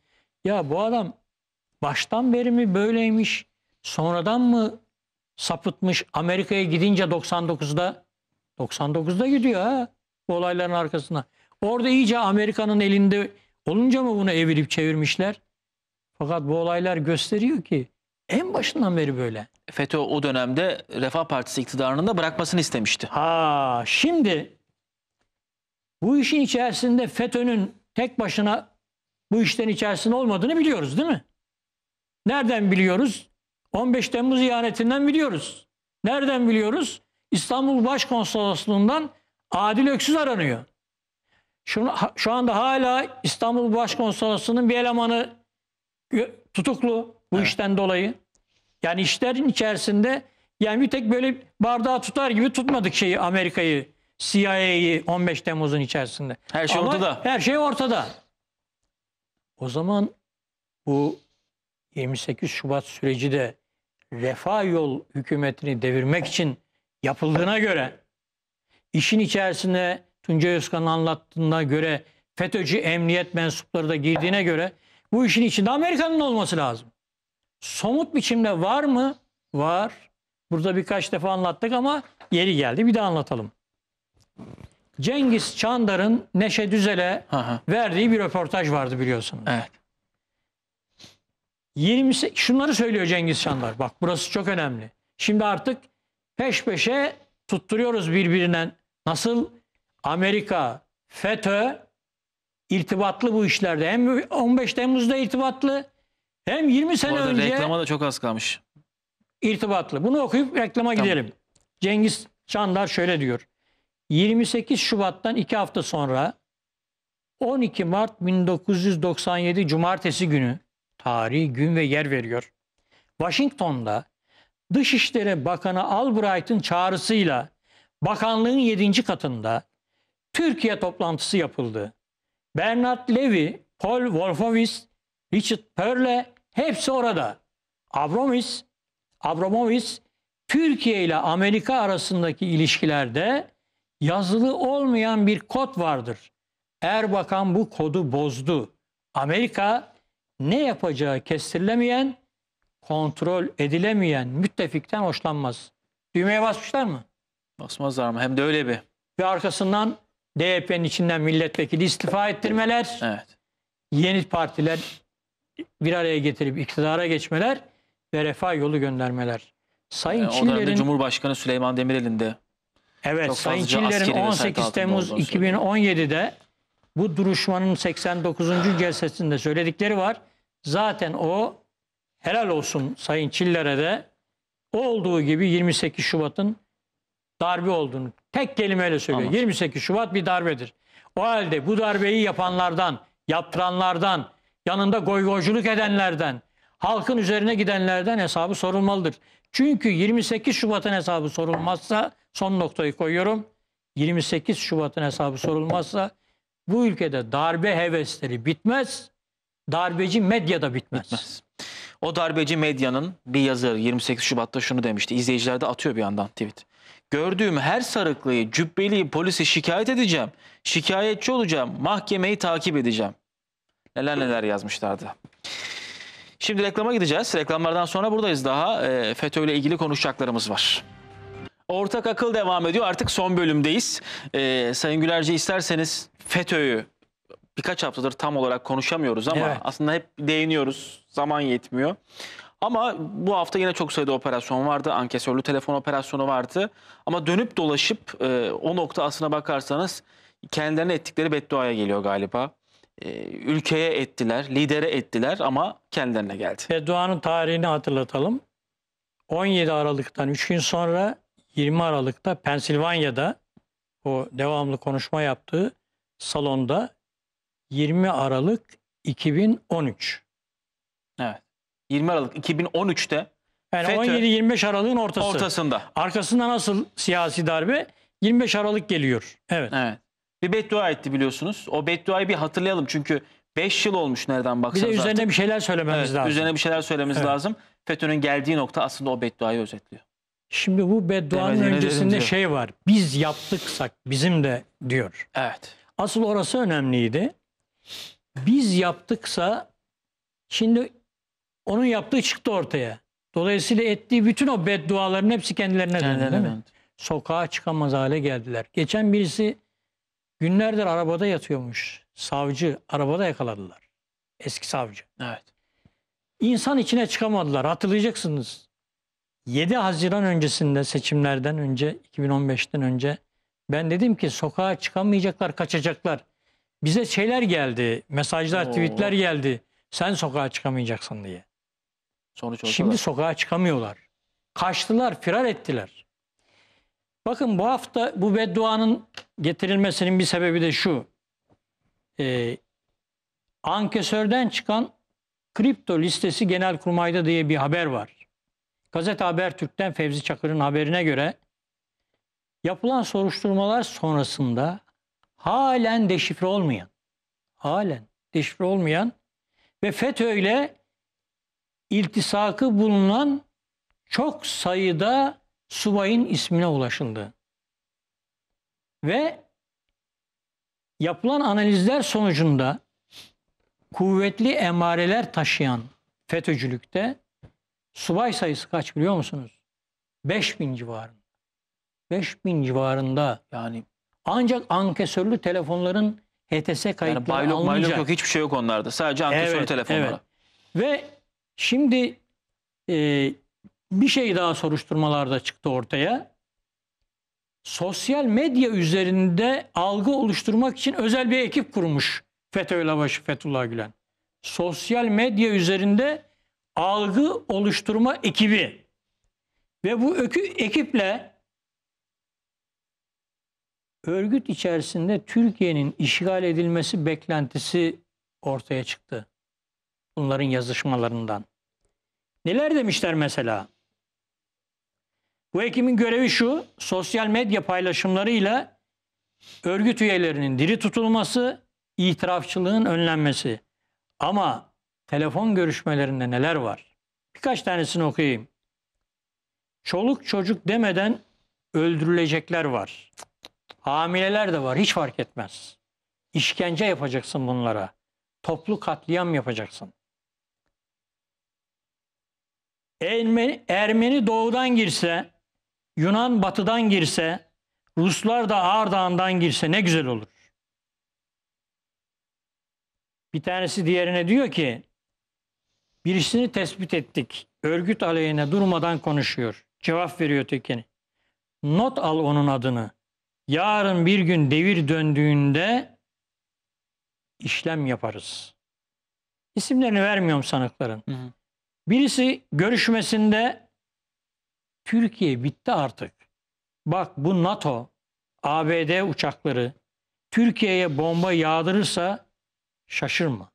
ya bu adam baştan beri mi böyleymiş, sonradan mı sapıtmış, Amerika'ya gidince 99'da 99'da gidiyor ha bu olayların arkasına. Orada iyice Amerika'nın elinde olunca mı bunu evirip çevirmişler? Fakat bu olaylar gösteriyor ki en başından beri böyle. FETÖ o dönemde Refah Partisi iktidarının da bırakmasını istemişti. Ha şimdi bu işin içerisinde FETÖ'nün tek başına bu işlerin içerisinde olmadığını biliyoruz değil mi? Nereden biliyoruz? 15 Temmuz ihanetinden biliyoruz. Nereden biliyoruz? İstanbul Başkonsolosluğundan Adil Öksüz aranıyor. Şu, şu anda hala İstanbul Başkonsolosluğu'nun bir elemanı tutuklu bu Evet. işten dolayı. Yani işlerin içerisinde yani bir tek böyle bardağı tutar gibi tutmadık şeyi Amerika'yı, CIA'yı 15 Temmuz'un içerisinde. Her şey Ama ortada. Her şey ortada. O zaman bu 28 Şubat süreci de refah yol hükümetini devirmek için yapıldığına göre işin içerisine Tuncay Özkan'ın anlattığına göre FETÖ'cü emniyet mensupları da girdiğine göre bu işin içinde Amerika'nın olması lazım. Somut biçimde var mı? Var. Burada birkaç defa anlattık ama yeri geldi bir daha anlatalım. Cengiz Çandar'ın Neşe Düzel'e hı. verdiği bir röportaj vardı biliyorsunuz. Evet. 20 şunları söylüyor Cengiz Çandar. Bak burası çok önemli. Şimdi artık peş peşe tutturuyoruz birbirinden. Nasıl Amerika, FETÖ irtibatlı bu işlerde. Hem 15 Temmuz'da irtibatlı hem 20 Bu sene arada önce reklama da çok az kalmış. irtibatlı. Bunu okuyup reklama Tamam. gidelim. Cengiz Çandar şöyle diyor. 28 Şubat'tan 2 hafta sonra 12 Mart 1997 Cumartesi günü tarihi gün ve yer veriyor. Washington'da Dışişleri Bakanı Albright'ın çağrısıyla bakanlığın 7. katında Türkiye toplantısı yapıldı. Bernard Levy, Paul Wolfowitz, Richard Perle hepsi orada. Abramovich, Abramovich Türkiye ile Amerika arasındaki ilişkilerde yazılı olmayan bir kod vardır. Erbakan bu kodu bozdu. Amerika ne yapacağı kestirilemeyen, kontrol edilemeyen müttefikten hoşlanmaz. Düğmeye basmışlar mı? Basmazlar mı? Hem de öyle bir. Ve arkasından DYP'nin içinden milletvekili istifa ettirmeler, Evet. yeni partiler bir araya getirip iktidara geçmeler ve refah yolu göndermeler. Sayın Yani dönemde Çiller'in Cumhurbaşkanı Süleyman Demirel'in de Evet, Çok Sayın Çiller'in askeri vesayet 18 altında Temmuz olduğunu söylüyor. 2017'de bu duruşmanın 89. celsesinde söyledikleri var. Zaten o helal olsun Sayın Çiller'e de olduğu gibi 28 Şubat'ın darbe olduğunu tek kelimeyle söylüyor. Anladım. 28 Şubat bir darbedir. O halde bu darbeyi yapanlardan, yaptıranlardan, yanında goygoyculuk edenlerden, halkın üzerine gidenlerden hesabı sorulmalıdır. Çünkü 28 Şubat'ın hesabı sorulmazsa son noktayı koyuyorum. 28 Şubat'ın hesabı sorulmazsa bu ülkede darbe hevesleri bitmez. Darbeci medya da bitmez. bitmez. O darbeci medyanın bir yazarı 28 Şubat'ta şunu demişti. İzleyiciler de atıyor bir yandan tweet. Gördüğüm her sarıklıyı, cübbeliyi, polisi şikayet edeceğim. Şikayetçi olacağım. Mahkemeyi takip edeceğim. Neler neler yazmışlardı. Şimdi reklama gideceğiz. Reklamlardan sonra buradayız daha. E, FETÖ ile ilgili konuşacaklarımız var. Ortak akıl devam ediyor. Artık son bölümdeyiz. E, Sayın Gülerci isterseniz FETÖ'yü birkaç haftadır tam olarak konuşamıyoruz ama Evet. aslında hep değiniyoruz. Zaman yetmiyor. Ama bu hafta yine çok sayıda operasyon vardı. Ankesörlü telefon operasyonu vardı. Ama dönüp dolaşıp e, o nokta aslına bakarsanız kendilerine ettikleri bedduaya geliyor galiba. E, ülkeye ettiler, lidere ettiler ama kendilerine geldi. Bedduanın tarihini hatırlatalım. 17 Aralık'tan 3 gün sonra 20 Aralık'ta Pensilvanya'da o devamlı konuşma yaptığı salonda 20 Aralık 2013. Evet. 20 Aralık 2013'te Yani FETÖ 17-25 Aralık'ın ortası. ortasında. Arkasında nasıl siyasi darbe? 25 Aralık geliyor. Evet. Evet. Bir beddua etti biliyorsunuz. O bedduayı bir hatırlayalım çünkü 5 yıl olmuş nereden Bir baksanız de üzerine artık. bir şeyler söylememiz Evet, lazım. Üzerine bir şeyler söylememiz Evet. lazım. FETÖ'nün geldiği nokta aslında o bedduayı özetliyor. Şimdi bu bedduanın dedim öncesinde şey var. Biz yaptıksak bizim de diyor. Evet. Asıl orası önemliydi. Biz yaptıksa şimdi onun yaptığı çıktı ortaya. Dolayısıyla ettiği bütün o bedduaların hepsi kendilerine döndü değil mi? Sokağa çıkamaz hale geldiler. Geçen birisi günlerdir arabada yatıyormuş. Savcı arabada yakaladılar. Eski savcı. Evet. İnsan içine çıkamadılar. Hatırlayacaksınız. 7 Haziran öncesinde seçimlerden önce 2015'ten önce ben dedim ki sokağa çıkamayacaklar, kaçacaklar. Bize şeyler geldi, mesajlar, Oo. tweetler geldi. Sen sokağa çıkamayacaksın diye. Sonuç. Şimdi sokağa çıkamıyorlar. Kaçtılar, firar ettiler. Bakın bu hafta bu bedduanın getirilmesinin bir sebebi de şu. Ee, ankesörden çıkan kripto listesi genelkurmayda diye bir haber var. Gazete Habertürk'ten Fevzi Çakır'ın haberine göre yapılan soruşturmalar sonrasında halen deşifre olmayan, halen deşifre olmayan ve FETÖ ile iltisakı bulunan çok sayıda subayın ismine ulaşıldı. Ve yapılan analizler sonucunda kuvvetli emareler taşıyan FETÖ'cülükte subay sayısı kaç biliyor musunuz? 5000 civarında. 5000 civarında. yani, Ancak ankesörlü telefonların HTS yani kayıtları baylok maylok alınacak. yok hiçbir şey yok onlarda. Sadece ankesör Evet, telefonları. evet. Ve şimdi e, bir şey daha soruşturmalarda çıktı ortaya. Sosyal medya üzerinde algı oluşturmak için özel bir ekip kurmuş FETÖ başı Fethullah Gülen. Sosyal medya üzerinde algı oluşturma ekibi. Ve bu ökü, ekiple örgüt içerisinde Türkiye'nin işgal edilmesi beklentisi ortaya çıktı. Bunların yazışmalarından. Neler demişler mesela? Bu ekibin görevi şu, sosyal medya paylaşımlarıyla örgüt üyelerinin diri tutulması, itirafçılığın önlenmesi. Ama telefon görüşmelerinde neler var? Birkaç tanesini okuyayım. Çoluk çocuk demeden öldürülecekler var. Hamileler de var, hiç fark etmez. İşkence yapacaksın bunlara. Toplu katliam yapacaksın. Ermeni, Ermeni doğudan girse, Yunan batıdan girse, Ruslar da Ağırdağ'ından girse ne güzel olur. Bir tanesi diğerine diyor ki, Birisini tespit ettik. Örgüt aleyhine durmadan konuşuyor. Cevap veriyor tekeni. Not al onun adını. Yarın bir gün devir döndüğünde işlem yaparız. İsimlerini vermiyorum sanıkların. Hı hı. Birisi görüşmesinde Türkiye bitti artık. Bak bu NATO, ABD uçakları Türkiye'ye bomba yağdırırsa şaşırma.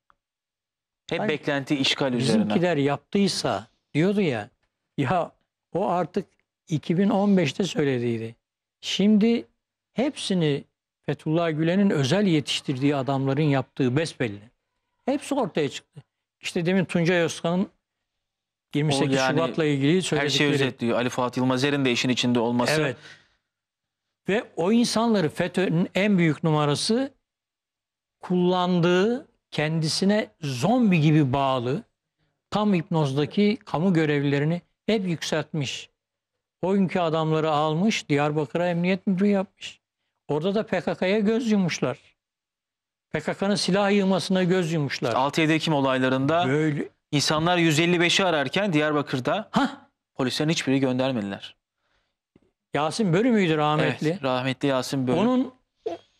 Hep Ay, beklenti işgal üzerine. Bizimkiler yaptıysa diyordu ya ya o artık 2015'te söylediydi. Şimdi hepsini Fethullah Gülen'in özel yetiştirdiği adamların yaptığı besbelli. Hepsi ortaya çıktı. İşte demin Tuncay Özkan'ın 28 O yani Şubat'la ilgili Her şeyi söyledikleri. özetliyor. Ali Fuat Yılmazer'in de işin içinde olması. Evet. Ve o insanları FETÖ'nün en büyük numarası kullandığı kendisine zombi gibi bağlı tam hipnozdaki kamu görevlilerini hep yükseltmiş. O günkü adamları almış Diyarbakır'a emniyet müdürü yapmış. Orada da PKK'ya göz yumuşlar. PKK'nın silah yığmasına göz yumuşlar. 6-7 Ekim olaylarında Böyle insanlar 155'i ararken Diyarbakır'da ha polislerin hiçbiri göndermediler. Yasin Bölü müydü rahmetli? Evet, rahmetli Yasin Bölük. Onun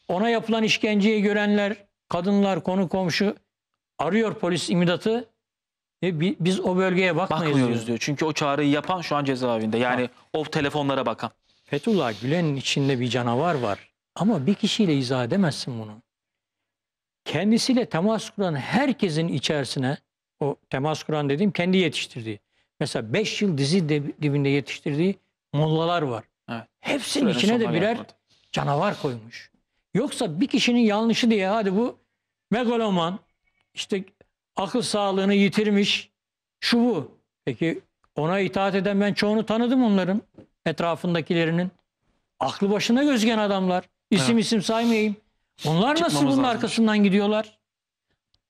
ona yapılan işkenceyi görenler, kadınlar, konu komşu arıyor polis imdatı. E, bi- biz o bölgeye bakmayız Bakmıyoruz diyor. diyor. Çünkü o çağrıyı yapan şu an cezaevinde. Yani o telefonlara bakan. Fethullah Gülen'in içinde bir canavar var. Ama bir kişiyle izah edemezsin bunu. Kendisiyle temas kuran herkesin içerisine o temas kuran dediğim kendi yetiştirdiği. Mesela 5 yıl dizi de- dibinde yetiştirdiği mollalar var. Evet. Hepsinin Sürenin içine de birer gelmedi. canavar koymuş. Yoksa bir kişinin yanlışı diye hadi bu megaloman işte akıl sağlığını yitirmiş şu bu. Peki ona itaat eden ben çoğunu tanıdım onların etrafındakilerinin. Aklı başına gözgen adamlar. İsim Evet. isim saymayayım. Onlar nasıl Çıkmamız bunun lazım. arkasından gidiyorlar?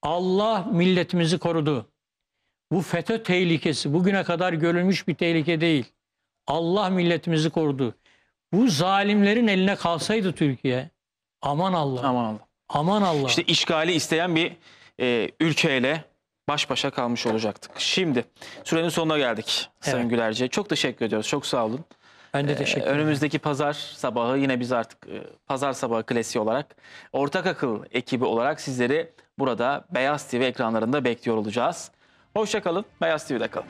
Allah milletimizi korudu. Bu FETÖ tehlikesi bugüne kadar görülmüş bir tehlike değil. Allah milletimizi korudu. Bu zalimlerin eline kalsaydı Türkiye aman Allah. Aman Allah. Aman Allah. İşte işgali isteyen bir e, ülkeyle baş başa kalmış olacaktık. Şimdi sürenin sonuna geldik Sayın Evet. Gülerci. Çok teşekkür ediyoruz. Çok sağ olun. Ben de Ee, teşekkür ederim. Önümüzdeki pazar sabahı yine biz artık e, pazar sabahı klasiği olarak Ortak Akıl ekibi olarak sizleri burada Beyaz TV ekranlarında bekliyor olacağız. Hoşçakalın. Beyaz TV'de kalın.